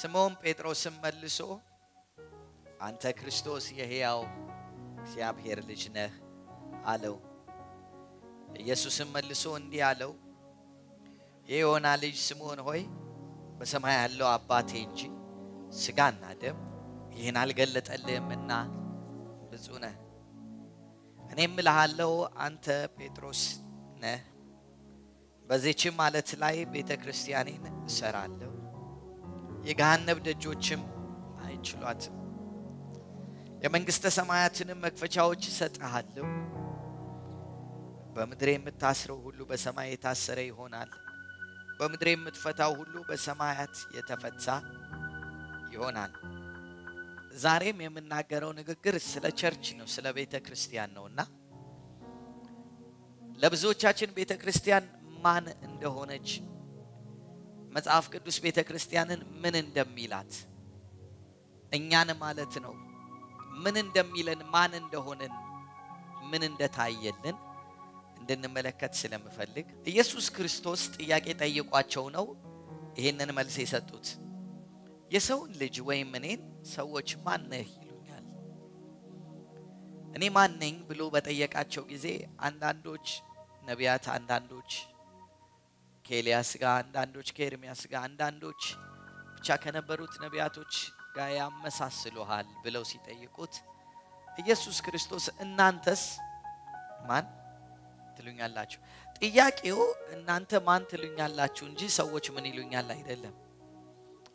ስምዖን ጴጥሮስም መልሶ አንተ ክርስቶስ የሕያው እግዚአብሔር ልጅ ነህ አለው። ኢየሱስም መልሶ እንዲህ አለው፣ የዮና ልጅ ስምዖን ሆይ በሰማይ ያለው አባቴ እንጂ ሥጋና ደም ይህን አልገለጠልህምና ብፁዕ ነህ። እኔም እልሃለሁ አንተ ጴጥሮስ ነህ፣ በዚህችም ዓለት ላይ ቤተ ክርስቲያኔን እሰራለሁ፣ የገሃነብ ደጆችም አይችሏትም። የመንግሥተ ሰማያትንም መክፈቻዎች እሰጥሃለሁ። በምድር የምታስረው ሁሉ በሰማይ የታሰረ ይሆናል፣ በምድር የምትፈታው ሁሉ በሰማያት የተፈታ ይሆናል። ዛሬም የምናገረው ንግግር ስለ ቸርች ነው፣ ስለ ቤተ ክርስቲያን ነው እና ለብዙዎቻችን ቤተ ክርስቲያን ማን እንደሆነች መጽሐፍ ቅዱስ ቤተ ክርስቲያንን ምን እንደሚላት እኛን ማለት ነው ምን እንደሚለን ማን እንደሆንን ምን እንደታየልን እንድንመለከት ስለምፈልግ ኢየሱስ ክርስቶስ ጥያቄ ጠይቋቸው ነው ይሄንን መልስ የሰጡት። የሰውን ልጅ ወይም እኔን ሰዎች ማን ነህ ይሉኛል። እኔ ማን ነኝ ብሎ በጠየቃቸው ጊዜ አንዳንዶች ነቢያት፣ አንዳንዶች ከኤልያስ ጋር፣ አንዳንዶች ከኤርሚያስ ጋር፣ አንዳንዶች ብቻ ከነበሩት ነቢያቶች ጋር ያመሳስሉሃል ብለው ሲጠይቁት ኢየሱስ ክርስቶስ እናንተስ ማን ትሉኛላችሁ? ጥያቄው እናንተ ማን ትሉኛላችሁ እንጂ ሰዎች ምን ይሉኛል አይደለም።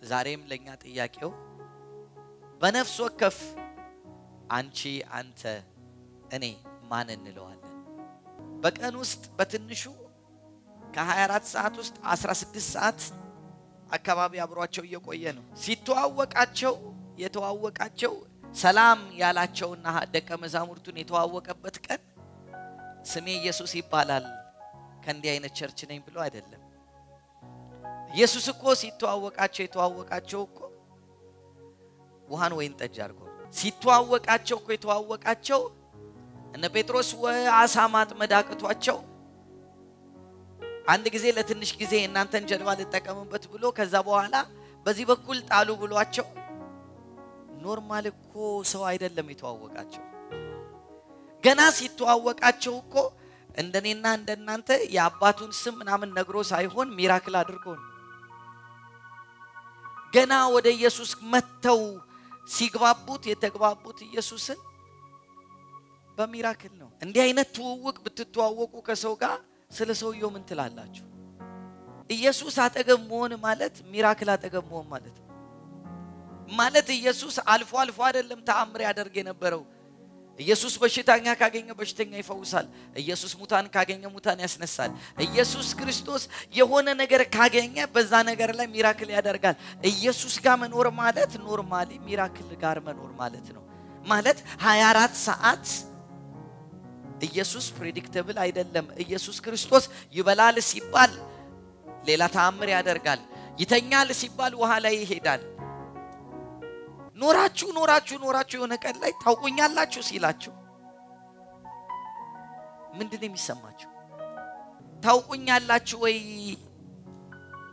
ዛሬም ለኛ ጥያቄው በነፍስ ወከፍ አንቺ፣ አንተ፣ እኔ ማን እንለዋለን? በቀን ውስጥ በትንሹ ከ24 ሰዓት ውስጥ 16 ሰዓት አካባቢ አብሯቸው እየቆየ ነው። ሲተዋወቃቸው የተዋወቃቸው ሰላም ያላቸውና ደቀ መዛሙርቱን የተዋወቀበት ቀን ስሜ ኢየሱስ ይባላል ከእንዲህ አይነት ቸርች ነኝ ብሎ አይደለም። ኢየሱስ እኮ ሲተዋወቃቸው የተዋወቃቸው እኮ ውሃን ወይን ጠጅ አድርጎ ሲተዋወቃቸው እኮ የተዋወቃቸው እነ ጴጥሮስ አሳ ማጥመድ አቅቷቸው አንድ ጊዜ ለትንሽ ጊዜ እናንተን ጀልባ ልጠቀምበት ብሎ ከዛ በኋላ በዚህ በኩል ጣሉ ብሏቸው normal እኮ ሰው አይደለም የተዋወቃቸው። ገና ሲተዋወቃቸው እኮ እንደኔና እንደናንተ የአባቱን ስም ምናምን ነግሮ ሳይሆን miracle አድርጎ ነው። ገና ወደ ኢየሱስ መጥተው ሲግባቡት የተግባቡት ኢየሱስን በ miracle ነው። እንዲህ አይነት ትውውቅ ብትተዋወቁ ከሰው ጋር ስለ ሰውየው ምን ትላላችሁ? ኢየሱስ አጠገብ መሆን ማለት miracle አጠገብ መሆን ማለት ማለት ኢየሱስ አልፎ አልፎ አይደለም ተአምር ያደርግ የነበረው። ኢየሱስ በሽተኛ ካገኘ በሽተኛ ይፈውሳል። ኢየሱስ ሙታን ካገኘ ሙታን ያስነሳል። ኢየሱስ ክርስቶስ የሆነ ነገር ካገኘ በዛ ነገር ላይ miracle ያደርጋል። ኢየሱስ ጋር መኖር ማለት normally miracle ጋር መኖር ማለት ነው። ማለት 24 ሰዓት ኢየሱስ predictable አይደለም። ኢየሱስ ክርስቶስ ይበላል ሲባል ሌላ ተአምር ያደርጋል። ይተኛል ሲባል ውሃ ላይ ይሄዳል። ኖራችሁ ኖራችሁ ኖራችሁ የሆነ ቀን ላይ ታውቁኛላችሁ ሲላችሁ ምንድን የሚሰማችሁ? ታውቁኛላችሁ ወይ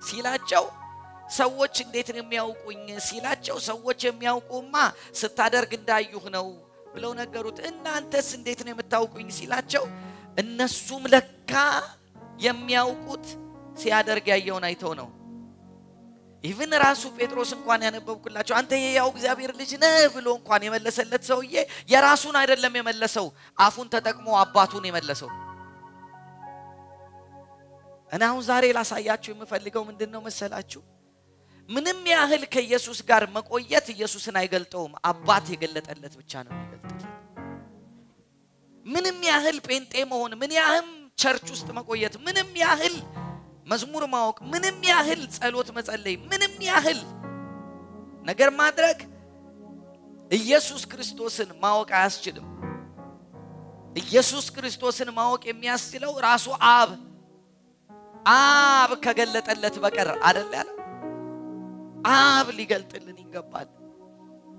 ሲላቸው ሰዎች እንዴት ነው የሚያውቁኝ ሲላቸው ሰዎች የሚያውቁማ ስታደርግ እንዳዩህ ነው ብለው ነገሩት። እናንተስ እንዴት ነው የምታውቁኝ ሲላቸው እነሱም ለካ የሚያውቁት ሲያደርግ ያየውን አይተው ነው። Even ራሱ ጴጥሮስ እንኳን ያነበብኩላቸው አንተ የህያው እግዚአብሔር ልጅ ነህ ብሎ እንኳን የመለሰለት ሰውዬ የራሱን አይደለም የመለሰው፣ አፉን ተጠቅሞ አባቱን የመለሰው። እኔ አሁን ዛሬ ላሳያችሁ የምፈልገው ምንድን ነው መሰላችሁ? ምንም ያህል ከኢየሱስ ጋር መቆየት ኢየሱስን አይገልጠውም። አባት የገለጠለት ብቻ ነው የሚገልጥለት። ምንም ያህል ጴንጤ መሆን፣ ምን ያህል church ውስጥ መቆየት፣ ምንም ያህል መዝሙር ማወቅ፣ ምንም ያህል ጸሎት መጸለይ፣ ምንም ያህል ነገር ማድረግ ኢየሱስ ክርስቶስን ማወቅ አያስችልም። ኢየሱስ ክርስቶስን ማወቅ የሚያስችለው ራሱ አብ አብ ከገለጠለት በቀር አደል ያለ አብ ሊገልጥልን ይገባል።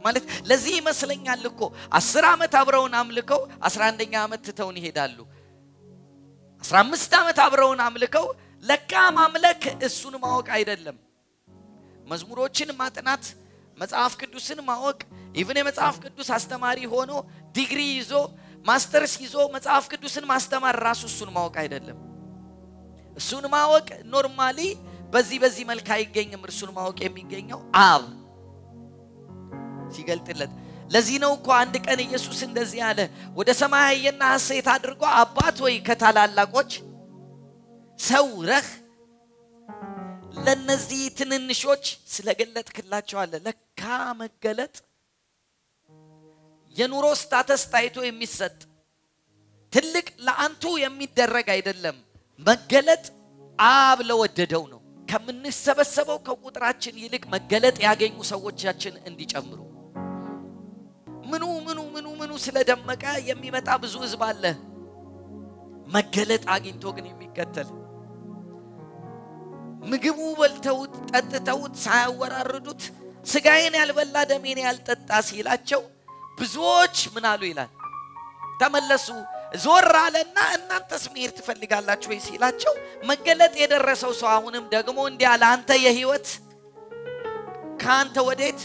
ማለት ለዚህ ይመስለኛል እኮ አስር ዓመት አብረውን አምልከው አስራ አንደኛ ዓመት ትተውን ይሄዳሉ። አስራ አምስት ዓመት አብረውን አምልከው ለካ ማምለክ እሱን ማወቅ አይደለም። መዝሙሮችን ማጥናት፣ መጽሐፍ ቅዱስን ማወቅ፣ even የመጽሐፍ ቅዱስ አስተማሪ ሆኖ ዲግሪ ይዞ ማስተርስ ይዞ መጽሐፍ ቅዱስን ማስተማር ራሱ እሱን ማወቅ አይደለም። እሱን ማወቅ normally በዚህ በዚህ መልክ አይገኝም። እርሱን ማወቅ የሚገኘው አብ ሲገልጥለት። ለዚህ ነው እኮ አንድ ቀን ኢየሱስ እንደዚህ አለ፣ ወደ ሰማይ አየና ሐሴት አድርጎ አባት ወይ ከታላላቆች ሰውረህ ለነዚህ ትንንሾች ስለገለጥክላቸው አለ። ለካ መገለጥ የኑሮ ስታተስ ታይቶ የሚሰጥ ትልቅ ለአንቱ የሚደረግ አይደለም። መገለጥ አብ ለወደደው ነው። ከምንሰበሰበው ከቁጥራችን ይልቅ መገለጥ ያገኙ ሰዎቻችን እንዲጨምሩ ምኑ ምኑ ምኑ ምኑ ስለደመቀ የሚመጣ ብዙ ህዝብ አለ። መገለጥ አግኝቶ ግን የሚከተል ምግቡ በልተውት ጠጥተውት ሳያወራርዱት ስጋዬን ያልበላ ደሜን ያልጠጣ ሲላቸው ብዙዎች ምን አሉ ይላል? ተመለሱ ዞር አለና እናንተስ መሄድ ትፈልጋላችሁ ወይ ሲላቸው መገለጥ የደረሰው ሰው አሁንም ደግሞ እንዲህ አለ አንተ የህይወት ከአንተ ወዴት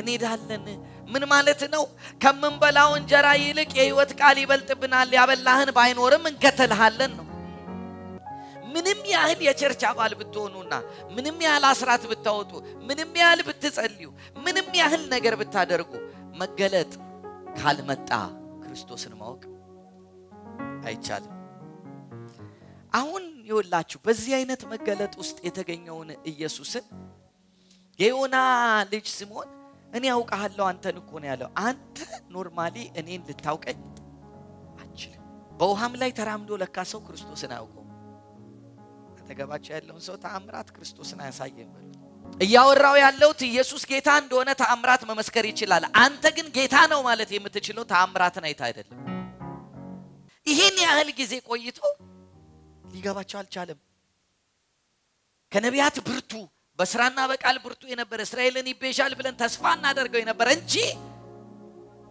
እንሄዳለን? ምን ማለት ነው? ከምንበላው እንጀራ ይልቅ የህይወት ቃል ይበልጥብናል ያበላህን ባይኖርም እንከተልሃለን ነው ምንም ያህል የቸርች አባል ብትሆኑና ምንም ያህል አስራት ብታወጡ ምንም ያህል ብትጸልዩ ምንም ያህል ነገር ብታደርጉ መገለጥ ካልመጣ ክርስቶስን ማወቅ አይቻልም። አሁን ይወላችሁ በዚህ አይነት መገለጥ ውስጥ የተገኘውን ኢየሱስን የዮና ልጅ ስምዖን እኔ ያውቃለሁ አንተን እኮ ነው ያለው። አንተ normally እኔን ልታውቀኝ አትችልም። በውሃም ላይ ተራምዶ ለካ ሰው ክርስቶስን አያውቀውም። አጠገባቸው ያለውን ሰው ተአምራት ክርስቶስን አያሳየም በሉት። እያወራው ያለውት ኢየሱስ ጌታ እንደሆነ ተአምራት መመስከር ይችላል። አንተ ግን ጌታ ነው ማለት የምትችለው ተአምራትን አይታ አይደለም። ይህን ያህል ጊዜ ቆይቶ ሊገባቸው አልቻለም። ከነቢያት ብርቱ በስራና በቃል ብርቱ የነበረ እስራኤልን ይቤዣል ብለን ተስፋ እናደርገው የነበረ እንጂ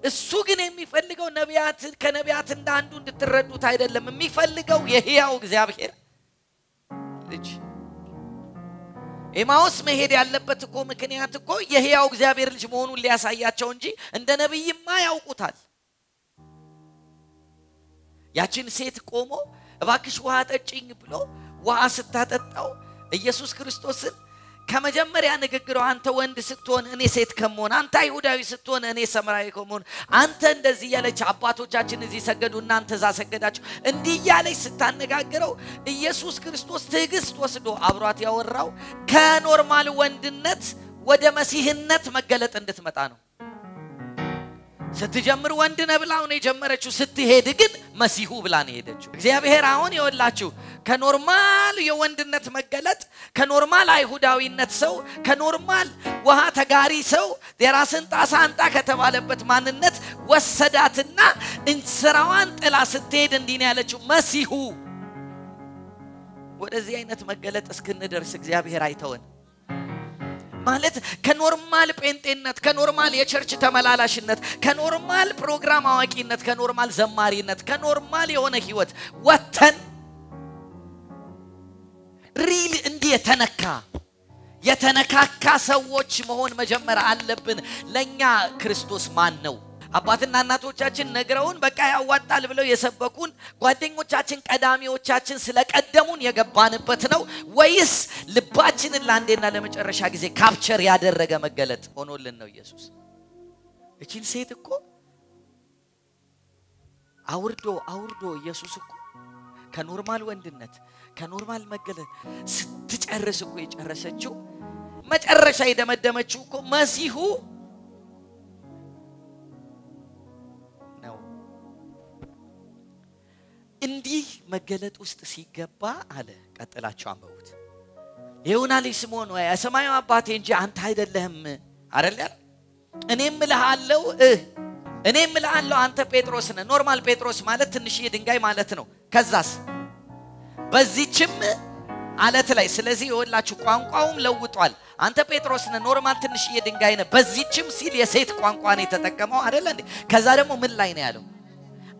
እሱ ግን የሚፈልገው ነቢያት ከነቢያት እንደ አንዱ እንድትረዱት አይደለም። የሚፈልገው የህያው እግዚአብሔር ልጅ ኤማውስ መሄድ ያለበት እኮ ምክንያት እኮ የህያው እግዚአብሔር ልጅ መሆኑን ሊያሳያቸው እንጂ እንደ ነቢይማ ያውቁታል። ያችን ሴት ቆሞ እባክሽ ውሃ ጠጭኝ ብሎ ውሃ ስታጠጣው ኢየሱስ ክርስቶስን ከመጀመሪያ ንግግሯ አንተ ወንድ ስትሆን እኔ ሴት ከመሆን፣ አንተ አይሁዳዊ ስትሆን እኔ ሰማያዊ ከመሆን፣ አንተ እንደዚህ እያለች አባቶቻችን እዚህ ሰገዱ እናንተ እዛ ሰገዳችሁ እንዲህ እያለች ስታነጋግረው ኢየሱስ ክርስቶስ ትዕግስት ወስዶ አብሯት ያወራው ከኖርማል ወንድነት ወደ መሲህነት መገለጥ እንድትመጣ ነው። ስትጀምር ወንድ ነህ ብላ ነው የጀመረችው። ስትሄድ ግን መሲሁ ብላ ነው የሄደችው። እግዚአብሔር አሁን ይወላችሁ ከ normal የወንድነት መገለጥ ከ normal አይሁዳዊነት ሰው ከ normal ውሃ ተጋሪ ሰው የራስን ጣሳ አምጣ ከተባለበት ማንነት ወሰዳትና እንስራዋን ጥላ ስትሄድ እንዲህ ያለችው መሲሁ። ወደዚህ አይነት መገለጥ እስክንደርስ እግዚአብሔር አይተወን። ማለት ከ normal ጴንጤነት፣ ከ normal የ church ተመላላሽነት፣ ከ normal ፕሮግራም አዋቂነት፣ ከ normal ዘማሪነት፣ ከ normal የሆነ ህይወት ወተን real እንዲህ የተነካ የተነካካ ሰዎች መሆን መጀመር አለብን። ለእኛ ክርስቶስ ማን ነው? አባትና እናቶቻችን ነግረውን በቃ ያዋጣል ብለው የሰበኩን ጓደኞቻችን ቀዳሚዎቻችን ስለቀደሙን የገባንበት ነው ወይስ ልባችንን ለአንዴና ለመጨረሻ ጊዜ capture ያደረገ መገለጥ ሆኖልን ነው ኢየሱስ? እቺን ሴት እኮ አውርዶ አውርዶ ኢየሱስ እኮ ከ normal ወንድነት ከ normal መገለጥ ስትጨርስ እኮ የጨረሰችው መጨረሻ የደመደመችው እኮ መሲሁ እንዲህ መገለጥ ውስጥ ሲገባ አለ። ቀጥላቸው አንበቡት። የዮና ልጅ ስምዖን ሆይ የሰማዩ አባቴ እንጂ አንተ አይደለህም አይደል ያለ እኔም እልሃለሁ እኔም እልሃለሁ አንተ ጴጥሮስ ነህ። normal ጴጥሮስ ማለት ትንሽዬ ድንጋይ ማለት ነው። ከዛስ በዚችም አለት ላይ። ስለዚህ የወላችሁ ቋንቋውም ለውጧል። አንተ ጴጥሮስ ነህ፣ normal ትንሽዬ ድንጋይ ነህ። በዚህችም ሲል የሴት ቋንቋን የተጠቀመው አይደለ እንዴ? ከዛ ደግሞ ምን ላይ ነው ያለው?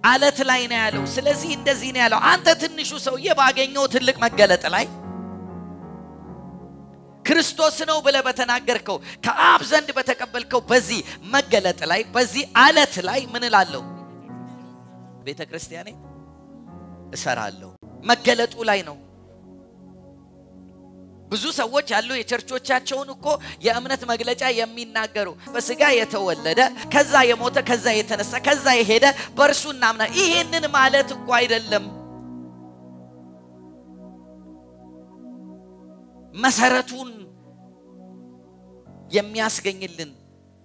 አለት ላይ ነው ያለው። ስለዚህ እንደዚህ ነው ያለው። አንተ ትንሹ ሰውዬ ባገኘው ትልቅ መገለጥ ላይ ክርስቶስ ነው ብለህ በተናገርከው ከአብ ዘንድ በተቀበልከው በዚህ መገለጥ ላይ በዚህ አለት ላይ ምን እላለሁ? ቤተ ክርስቲያኔ እሰራለሁ። መገለጡ ላይ ነው። ብዙ ሰዎች ያሉ የቸርቾቻቸውን እኮ የእምነት መግለጫ የሚናገሩ በስጋ የተወለደ ከዛ የሞተ ከዛ የተነሳ ከዛ የሄደ በእርሱ እናምና። ይሄንን ማለት እኮ አይደለም። መሰረቱን የሚያስገኝልን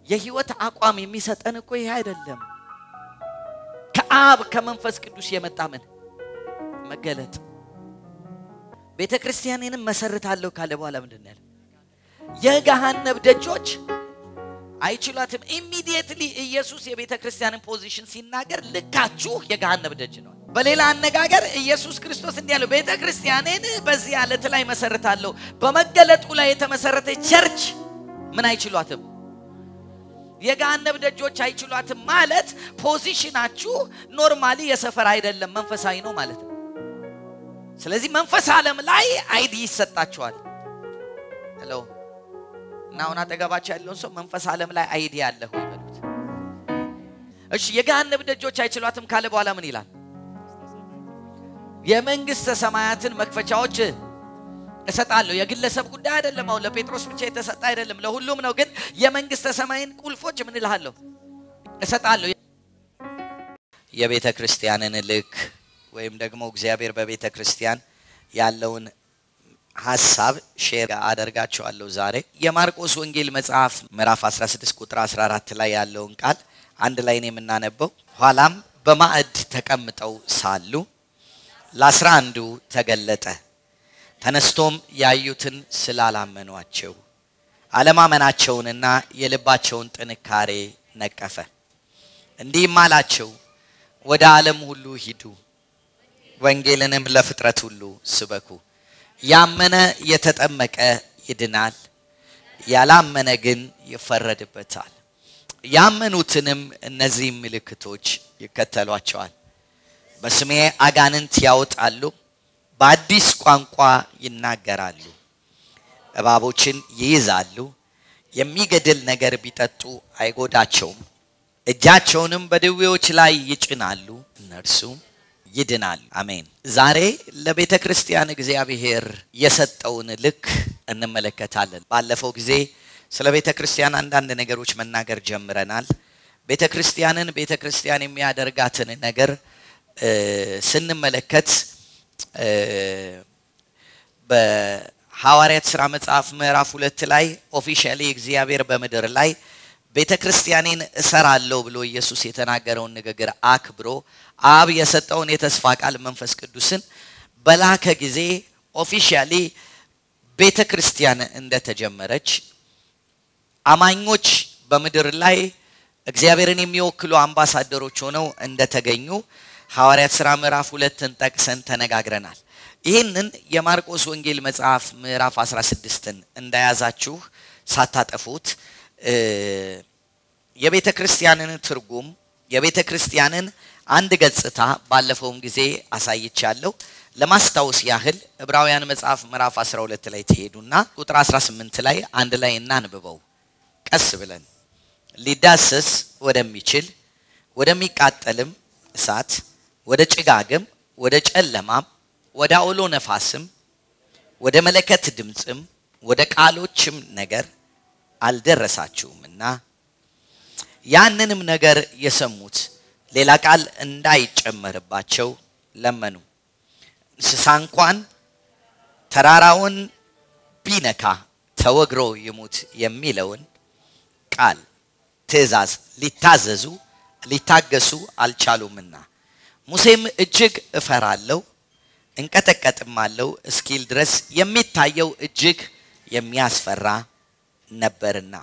የህይወት አቋም የሚሰጠን እኮ ይሄ አይደለም። ከአብ ከመንፈስ ቅዱስ የመጣ ምን መገለጥ ቤተ ክርስቲያኔንም መሰርታለሁ ካለ በኋላ ምንድን ያለው? የገሃነም ደጆች አይችሏትም። immediately ኢየሱስ የቤተ ክርስቲያንን position ሲናገር ልካችሁ የገሃነም ደጅ ነው። በሌላ አነጋገር ኢየሱስ ክርስቶስ እንዲህ ያለው ቤተ ክርስቲያኔን በዚህ አለት ላይ መሰርታለሁ። በመገለጡ ላይ የተመሰረተ church ምን አይችሏትም? የገሃነም ደጆች አይችሏትም ማለት position ኣችሁ normally የሰፈር አይደለም፣ መንፈሳዊ ነው ማለት ነው። ስለዚህ መንፈስ ዓለም ላይ ID ይሰጣችኋል። hello እና አሁን አጠገባቸው ያለውን ሰው መንፈስ ዓለም ላይ ID አለህ ይበሉት። እሺ የገሃነም ደጆች አይችሏትም ካለ በኋላ ምን ይላል? የመንግስተ ሰማያትን መክፈቻዎች እሰጣለሁ። የግለሰብ ጉዳይ አይደለም። አሁን ለጴጥሮስ ብቻ የተሰጠ አይደለም፣ ለሁሉም ነው። ግን የመንግስተ ሰማይን ቁልፎች ምን እልሃለሁ እሰጣለሁ። የቤተ ክርስቲያንን ልክ ወይም ደግሞ እግዚአብሔር በቤተ ክርስቲያን ያለውን ሀሳብ share አደርጋቸዋለሁ። ዛሬ የማርቆስ ወንጌል መጽሐፍ ምዕራፍ 16 ቁጥር 14 ላይ ያለውን ቃል አንድ ላይ ነው የምናነበው። ኋላም በማዕድ ተቀምጠው ሳሉ ለአስራ አንዱ ተገለጠ። ተነስቶም ያዩትን ስላላመኗቸው አለማመናቸውንና የልባቸውን ጥንካሬ ነቀፈ። እንዲህም አላቸው፣ ወደ ዓለም ሁሉ ሂዱ ወንጌልንም ለፍጥረት ሁሉ ስበኩ። ያመነ የተጠመቀ ይድናል፣ ያላመነ ግን ይፈረድበታል። ያመኑትንም እነዚህ ምልክቶች ይከተሏቸዋል። በስሜ አጋንንት ያወጣሉ፣ በአዲስ ቋንቋ ይናገራሉ፣ እባቦችን ይይዛሉ፣ የሚገድል ነገር ቢጠጡ አይጎዳቸውም፣ እጃቸውንም በድዌዎች ላይ ይጭናሉ፣ እነርሱም ይድናል። አሜን። ዛሬ ለቤተ ክርስቲያን እግዚአብሔር የሰጠውን ልክ እንመለከታለን። ባለፈው ጊዜ ስለ ቤተ ክርስቲያን አንዳንድ ነገሮች መናገር ጀምረናል። ቤተ ክርስቲያንን ቤተ ክርስቲያን የሚያደርጋትን ነገር ስንመለከት በሐዋርያት ሥራ መጽሐፍ ምዕራፍ ሁለት ላይ officially እግዚአብሔር በምድር ላይ ቤተ ክርስቲያኔን እሰራለሁ ብሎ ኢየሱስ የተናገረውን ንግግር አክብሮ አብ የሰጠውን የተስፋ ቃል መንፈስ ቅዱስን በላከ ጊዜ officially ቤተ ክርስቲያን እንደተጀመረች አማኞች በምድር ላይ እግዚአብሔርን የሚወክሉ አምባሳደሮች ሆነው እንደተገኙ ሐዋርያት ሥራ ምዕራፍ ሁለትን ጠቅሰን ተነጋግረናል። ይህንን የማርቆስ ወንጌል መጽሐፍ ምዕራፍ 16ን እንደያዛችሁ ሳታጠፉት የቤተ ክርስቲያንን ትርጉም የቤተ ክርስቲያንን አንድ ገጽታ ባለፈውም ጊዜ አሳይቻለሁ። ለማስታወስ ያህል ዕብራውያን መጽሐፍ ምዕራፍ 12 ላይ ትሄዱና ቁጥር 18 ላይ አንድ ላይ እናንብበው ቀስ ብለን ሊዳሰስ ወደሚችል ወደሚቃጠልም እሳት ወደ ጭጋግም ወደ ጨለማም ወደ አውሎ ነፋስም ወደ መለከት ድምፅም ወደ ቃሎችም ነገር አልደረሳችሁምና ያንንም ነገር የሰሙት ሌላ ቃል እንዳይጨመርባቸው ለመኑ። እንስሳ እንኳን ተራራውን ቢነካ ተወግሮ ይሙት የሚለውን ቃል ትእዛዝ ሊታዘዙ ሊታገሱ አልቻሉምና ሙሴም እጅግ እፈራለሁ እንቀጠቀጥማለሁ እስኪል ድረስ የሚታየው እጅግ የሚያስፈራ ነበርና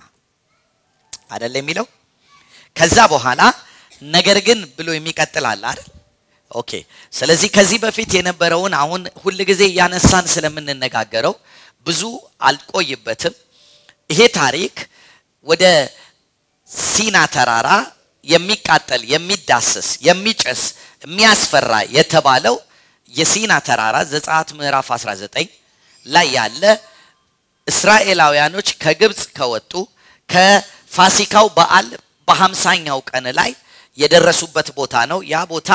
አደለ የሚለው። ከዛ በኋላ ነገር ግን ብሎ የሚቀጥል አይደል? okay። ስለዚህ ከዚህ በፊት የነበረውን አሁን ሁል ጊዜ እያነሳን ስለምንነጋገረው ብዙ አልቆይበትም። ይሄ ታሪክ ወደ ሲና ተራራ የሚቃጠል የሚዳሰስ የሚጨስ የሚያስፈራ የተባለው የሲና ተራራ ዘጸአት ምዕራፍ 19 ላይ ያለ እስራኤላውያኖች ከግብፅ ከወጡ ከፋሲካው በዓል በሀምሳኛው ቀን ላይ የደረሱበት ቦታ ነው። ያ ቦታ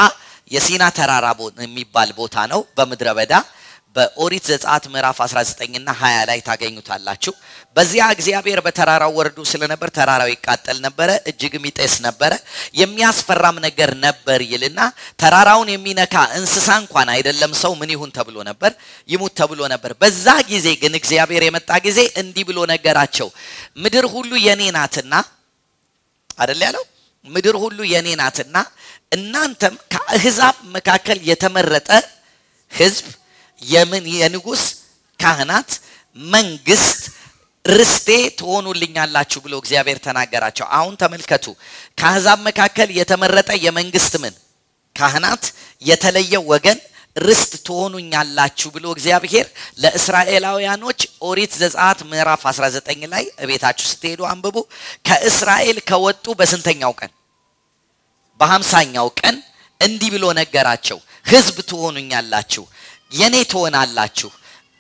የሲና ተራራ የሚባል ቦታ ነው በምድረ በዳ በኦሪት ዘጸአት ምዕራፍ 19 እና 20 ላይ ታገኙታላችሁ። በዚያ እግዚአብሔር በተራራው ወርዶ ስለነበር ተራራው ይቃጠል ነበረ፣ እጅግም ይጤስ ነበረ፣ የሚያስፈራም ነገር ነበር ይልና ተራራውን የሚነካ እንስሳ እንኳን አይደለም ሰው ምን ይሁን ተብሎ ነበር፣ ይሙት ተብሎ ነበር። በዛ ጊዜ ግን እግዚአብሔር የመጣ ጊዜ እንዲህ ብሎ ነገራቸው፣ ምድር ሁሉ የኔ ናትና አይደል ያለው ምድር ሁሉ የኔ ናትና እናንተም ከአህዛብ መካከል የተመረጠ ህዝብ የምን የንጉስ ካህናት መንግስት ርስቴ ትሆኑልኛላችሁ ብሎ እግዚአብሔር ተናገራቸው። አሁን ተመልከቱ፣ ከአህዛብ መካከል የተመረጠ የመንግስት ምን ካህናት የተለየ ወገን ርስት ትሆኑኛላችሁ ብሎ እግዚአብሔር ለእስራኤላውያኖች ኦሪት ዘጸአት ምዕራፍ 19 ላይ እቤታችሁ ስትሄዱ አንብቡ። ከእስራኤል ከወጡ በስንተኛው ቀን? በሀምሳኛው ቀን እንዲህ ብሎ ነገራቸው፣ ህዝብ ትሆኑኛላችሁ የኔ ትሆናላችሁ፣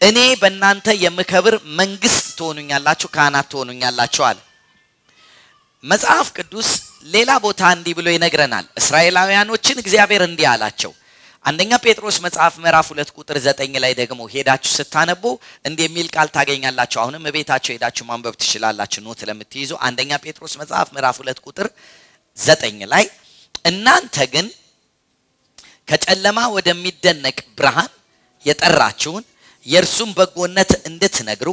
እኔ በእናንተ የምከብር መንግስት ትሆኑኛላችሁ፣ ካህናት ትሆኑኛላችሁ አለ። መጽሐፍ ቅዱስ ሌላ ቦታ እንዲህ ብሎ ይነግረናል። እስራኤላውያኖችን እግዚአብሔር እንዲህ አላቸው። አንደኛ ጴጥሮስ መጽሐፍ ምዕራፍ ሁለት ቁጥር ዘጠኝ ላይ ደግሞ ሄዳችሁ ስታነቡ እንዲህ የሚል ቃል ታገኛላችሁ። አሁንም ቤታችሁ ሄዳችሁ ማንበብ ትችላላችሁ፣ ኖት ለምትይዙ። አንደኛ ጴጥሮስ መጽሐፍ ምዕራፍ ሁለት ቁጥር ዘጠኝ ላይ እናንተ ግን ከጨለማ ወደሚደነቅ ብርሃን የጠራችሁን የእርሱም በጎነት እንድትነግሩ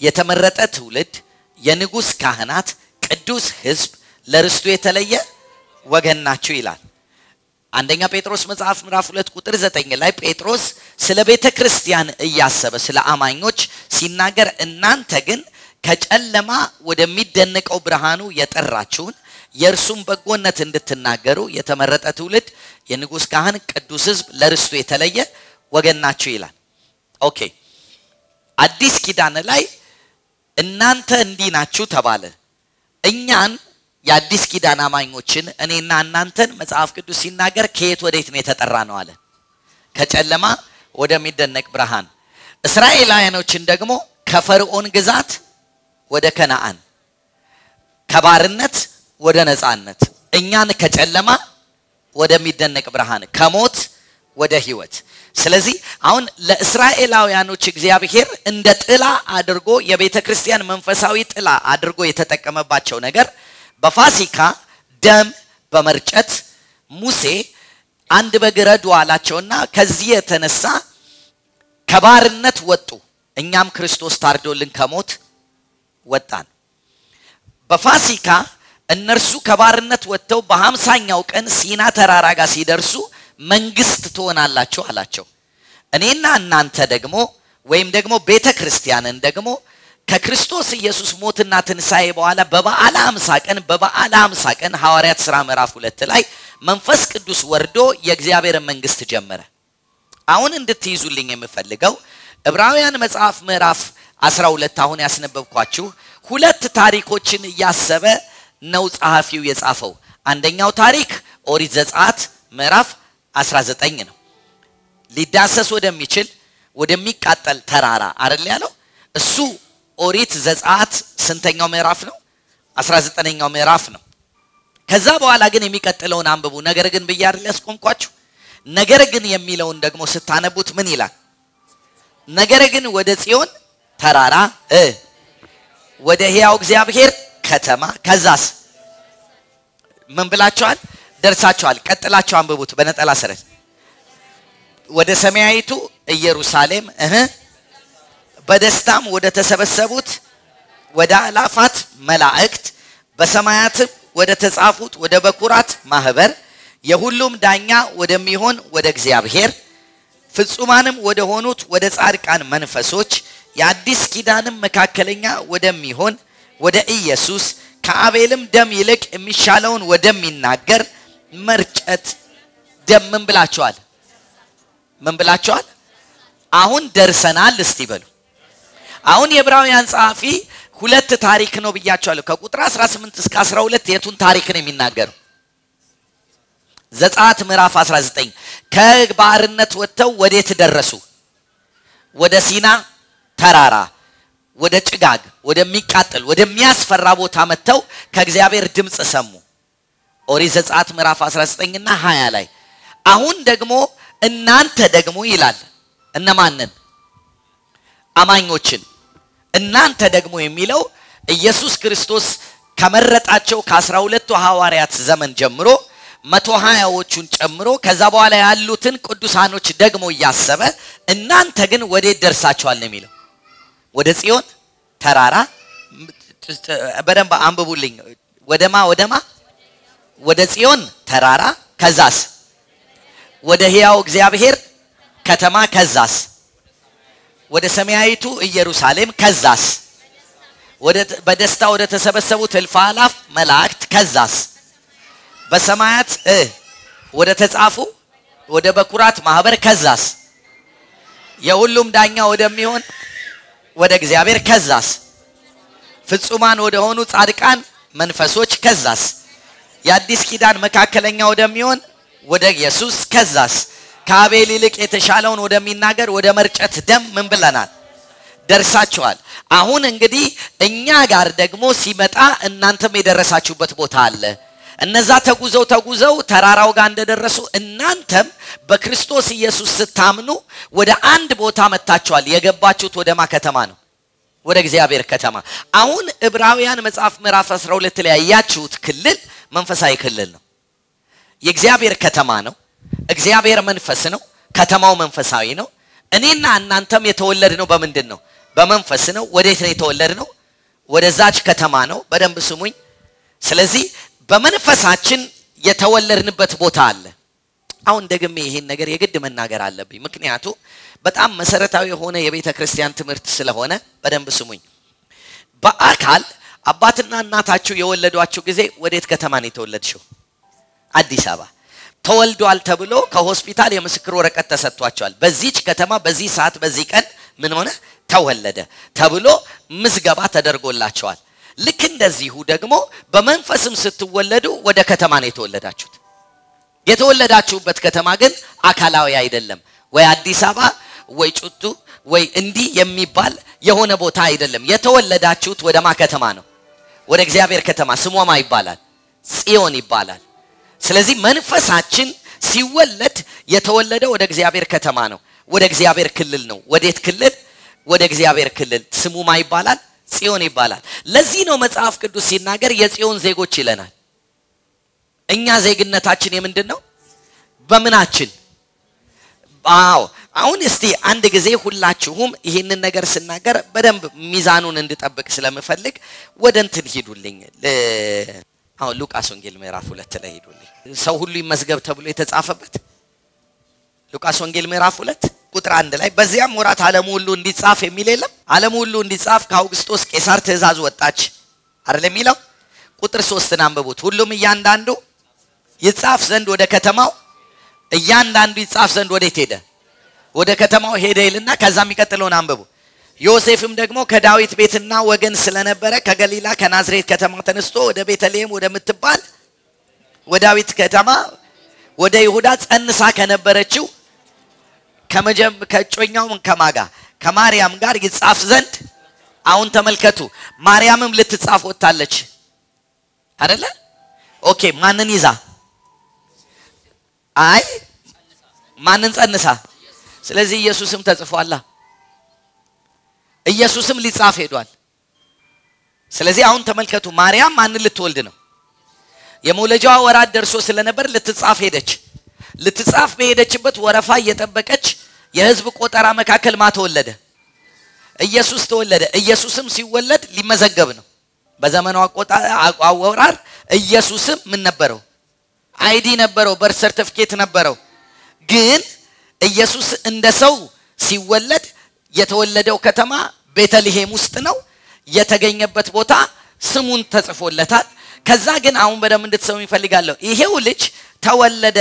የተመረጠ ትውልድ፣ የንጉሥ ካህናት፣ ቅዱስ ሕዝብ፣ ለርስቱ የተለየ ወገን ናችሁ ይላል። አንደኛ ጴጥሮስ መጽሐፍ ምዕራፍ ሁለት ቁጥር ዘጠኝ ላይ ጴጥሮስ ስለ ቤተ ክርስቲያን እያሰበ ስለ አማኞች ሲናገር እናንተ ግን ከጨለማ ወደሚደነቀው ብርሃኑ የጠራችሁን የእርሱም በጎነት እንድትናገሩ የተመረጠ ትውልድ፣ የንጉሥ ካህን፣ ቅዱስ ሕዝብ፣ ለርስቱ የተለየ ወገን ናችሁ ይላል። okay አዲስ ኪዳን ላይ እናንተ እንዲህ ናችሁ ተባለ። እኛን የአዲስ ኪዳን አማኞችን እኔና እናንተን መጽሐፍ ቅዱስ ሲናገር ከየት ወዴት ነው የተጠራ ነው አለ። ከጨለማ ወደሚደነቅ ብርሃን። እስራኤላውያኖችን ደግሞ ከፈርዖን ግዛት ወደ ከነአን፣ ከባርነት ወደ ነፃነት፣ እኛን ከጨለማ ወደሚደነቅ ብርሃን፣ ከሞት ወደ ህይወት። ስለዚህ አሁን ለእስራኤላውያኖች እግዚአብሔር እንደ ጥላ አድርጎ የቤተ ክርስቲያን መንፈሳዊ ጥላ አድርጎ የተጠቀመባቸው ነገር በፋሲካ ደም በመርጨት ሙሴ አንድ በግ ረዱ አላቸውና ከዚህ የተነሳ ከባርነት ወጡ። እኛም ክርስቶስ ታርዶልን ከሞት ወጣን። በፋሲካ እነርሱ ከባርነት ወጥተው በሀምሳኛው ቀን ሲና ተራራ ጋር ሲደርሱ መንግስት ትሆናላችሁ አላቸው። እኔና እናንተ ደግሞ ወይም ደግሞ ቤተ ክርስቲያንን ደግሞ ከክርስቶስ ኢየሱስ ሞትና ትንሣኤ በኋላ በበዓለ ሃምሳ ቀን በበዓለ ሃምሳ ቀን ሐዋርያት ሥራ ምዕራፍ ሁለት ላይ መንፈስ ቅዱስ ወርዶ የእግዚአብሔርን መንግስት ጀመረ። አሁን እንድትይዙልኝ የምፈልገው ዕብራውያን መጽሐፍ ምዕራፍ 12 አሁን ያስነበብኳችሁ ሁለት ታሪኮችን እያሰበ ነው ጸሐፊው የጻፈው። አንደኛው ታሪክ ኦሪት ዘጸአት ምዕራፍ 19 ነው። ሊዳሰስ ወደሚችል ወደሚቃጠል ተራራ አይደል ያለው እሱ ኦሪት ዘጸአት ስንተኛው ምዕራፍ ነው? 19ኛው ምዕራፍ ነው። ከዛ በኋላ ግን የሚቀጥለውን አንብቡ። ነገር ግን ብዬ አይደል ያስቆምኳችሁ። ነገር ግን የሚለውን ደግሞ ስታነቡት ምን ይላል? ነገር ግን ወደ ጽዮን ተራራ እ ወደ ሕያው እግዚአብሔር ከተማ ከዛስ ምን ብላችኋል? ደርሳችኋል። ቀጥላችሁ አንብቡት በነጠላ ሰረት ወደ ሰማያዊቱ ኢየሩሳሌም እህ በደስታም ወደ ተሰበሰቡት ወደ አላፋት መላእክት በሰማያትም ወደ ተጻፉት ወደ በኩራት ማህበር የሁሉም ዳኛ ወደሚሆን ወደ እግዚአብሔር ፍጹማንም ወደ ሆኑት ወደ ጻድቃን መንፈሶች የአዲስ ኪዳንም መካከለኛ ወደሚሆን ወደ ኢየሱስ ከአቤልም ደም ይልቅ የሚሻለውን ወደሚናገር መርጨት ደም ምን ብላችኋል? ምን ብላችኋል? አሁን ደርሰናል። እስቲ በሉ። አሁን የዕብራውያን ጸሐፊ ሁለት ታሪክ ነው ብያቸዋለሁ። ከቁጥር 18 እስከ 12 የቱን ታሪክ ነው የሚናገረው? ዘጸአት ምዕራፍ 19 ከባርነት ወጥተው ወዴት ደረሱ? ወደ ሲና ተራራ፣ ወደ ጭጋግ፣ ወደሚቃጠል ወደሚያስፈራ ቦታ መጥተው ከእግዚአብሔር ድምፅ ሰሙ። ኦሪት ዘጸአት ምዕራፍ 19 እና 20 ላይ አሁን ደግሞ እናንተ ደግሞ ይላል እነማንን? አማኞችን እናንተ ደግሞ የሚለው ኢየሱስ ክርስቶስ ከመረጣቸው ከአስራ ሁለቱ ሐዋርያት ዘመን ጀምሮ መቶ ሀያዎቹን ጨምሮ ከዛ በኋላ ያሉትን ቅዱሳኖች ደግሞ እያሰበ እናንተ ግን ወዴት ደርሳችኋል ነው የሚለው። ወደ ጽዮን ተራራ በደንብ አንብቡልኝ። ወደማ ወደማ ወደ ጽዮን ተራራ ከዛስ? ወደ ሕያው እግዚአብሔር ከተማ ከዛስ? ወደ ሰማያዊቱ ኢየሩሳሌም ከዛስ? በደስታ ወደ ተሰበሰቡት እልፍ አእላፍ መላእክት ከዛስ? በሰማያት ወደ ተጻፉ ወደ በኩራት ማህበር ከዛስ? የሁሉም ዳኛ ወደሚሆን ወደ እግዚአብሔር ከዛስ? ፍጹማን ወደ ሆኑ ጻድቃን መንፈሶች ከዛስ የአዲስ ኪዳን መካከለኛ ወደሚሆን ወደ ኢየሱስ ከዛስ ከአቤል ይልቅ የተሻለውን ወደሚናገር ወደ መርጨት ደም ምን ብለናል ደርሳችኋል። አሁን እንግዲህ እኛ ጋር ደግሞ ሲመጣ እናንተም የደረሳችሁበት ቦታ አለ። እነዛ ተጉዘው ተጉዘው ተራራው ጋር እንደደረሱ እናንተም በክርስቶስ ኢየሱስ ስታምኑ ወደ አንድ ቦታ መጥታችኋል። የገባችሁት ወደማ ከተማ ነው? ወደ እግዚአብሔር ከተማ። አሁን ዕብራውያን መጽሐፍ ምዕራፍ 12 ላይ ያያችሁት ክልል መንፈሳዊ ክልል ነው። የእግዚአብሔር ከተማ ነው። እግዚአብሔር መንፈስ ነው። ከተማው መንፈሳዊ ነው። እኔና እናንተም የተወለድነው በምንድን ነው? በመንፈስ ነው። ወዴት ነው የተወለድነው? ወደዛች ከተማ ነው። በደንብ ስሙኝ። ስለዚህ በመንፈሳችን የተወለድንበት ቦታ አለ። አሁን ደግሜ ይሄን ነገር የግድ መናገር አለብኝ፣ ምክንያቱም በጣም መሰረታዊ የሆነ የቤተ ክርስቲያን ትምህርት ስለሆነ በደንብ ስሙኝ። በአካል አባትና እናታችሁ የወለዷችሁ ጊዜ ወዴት ከተማ ነው የተወለድሽው? አዲስ አበባ ተወልዷል ተብሎ ከሆስፒታል የምስክር ወረቀት ተሰጥቷቸዋል። በዚች ከተማ በዚህ ሰዓት በዚህ ቀን ምን ሆነ ተወለደ ተብሎ ምዝገባ ተደርጎላቸዋል። ልክ እንደዚሁ ደግሞ በመንፈስም ስትወለዱ ወደ ከተማ ነው የተወለዳችሁት። የተወለዳችሁበት ከተማ ግን አካላዊ አይደለም። ወይ አዲስ አበባ ወይ ጩቱ ወይ እንዲህ የሚባል የሆነ ቦታ አይደለም። የተወለዳችሁት ወደማ ከተማ ነው? ወደ እግዚአብሔር ከተማ። ስሟማ ይባላል ጽዮን ይባላል። ስለዚህ መንፈሳችን ሲወለድ የተወለደ ወደ እግዚአብሔር ከተማ ነው። ወደ እግዚአብሔር ክልል ነው። ወዴት ክልል? ወደ እግዚአብሔር ክልል። ስሙማ ይባላል ጽዮን ይባላል። ለዚህ ነው መጽሐፍ ቅዱስ ሲናገር የጽዮን ዜጎች ይለናል። እኛ ዜግነታችን የምንድን ነው? በምናችን? አዎ አሁን እስቲ አንድ ጊዜ ሁላችሁም ይህንን ነገር ስናገር በደንብ ሚዛኑን እንድጠብቅ ስለምፈልግ ወደ እንትን ሂዱልኝ። አሁን ሉቃስ ወንጌል ምዕራፍ ሁለት ላይ ሂዱልኝ። ሰው ሁሉ ይመዝገብ ተብሎ የተጻፈበት ሉቃስ ወንጌል ምዕራፍ ሁለት ቁጥር አንድ ላይ በዚያም ወራት ዓለሙ ሁሉ እንዲጻፍ የሚል የለም። ዓለሙ ሁሉ እንዲጻፍ ከአውግስጦስ ቄሳር ትእዛዝ ወጣች አይደል የሚለው። ቁጥር ሶስትን አንብቡት። ሁሉም እያንዳንዱ ይጻፍ ዘንድ ወደ ከተማው እያንዳንዱ ይጻፍ ዘንድ ወዴት ሄደ? ወደ ከተማው ሄደ ይልና ከዛ የሚቀጥለውን አንብቡ። ዮሴፍም ደግሞ ከዳዊት ቤትና ወገን ስለነበረ ከገሊላ ከናዝሬት ከተማ ተነስቶ ወደ ቤተልሔም ወደምትባል ወደ ዳዊት ከተማ ወደ ይሁዳ ጸንሳ ከነበረችው ከእጮኛው ከማጋ ከማርያም ጋር ይጻፍ ዘንድ አሁን ተመልከቱ። ማርያምም ልትጻፍ ወጥታለች አይደለ? okay። ማንን ይዛ? አይ ማንን ጸንሳ? ስለዚህ ኢየሱስም ተጽፏላ። ኢየሱስም ሊጻፍ ሄዷል። ስለዚህ አሁን ተመልከቱ። ማርያም ማንን ልትወልድ ነው? የመውለጃዋ ወራት ደርሶ ስለነበር ልትጻፍ ሄደች። ልትጻፍ በሄደችበት ወረፋ እየጠበቀች የሕዝብ ቆጠራ መካከል ማ ተወለደ? ኢየሱስ ተወለደ። ኢየሱስም ሲወለድ ሊመዘገብ ነው። በዘመኑ አወራር ኢየሱስም ምን ነበረው? ID ነበረው፣ birth certificate ነበረው። ግን ኢየሱስ እንደ ሰው ሲወለድ የተወለደው ከተማ ቤተልሔም ውስጥ ነው። የተገኘበት ቦታ ስሙን ተጽፎለታል። ከዛ ግን አሁን በደንብ እንድትሰሙ እፈልጋለሁ። ይሄው ልጅ ተወለደ።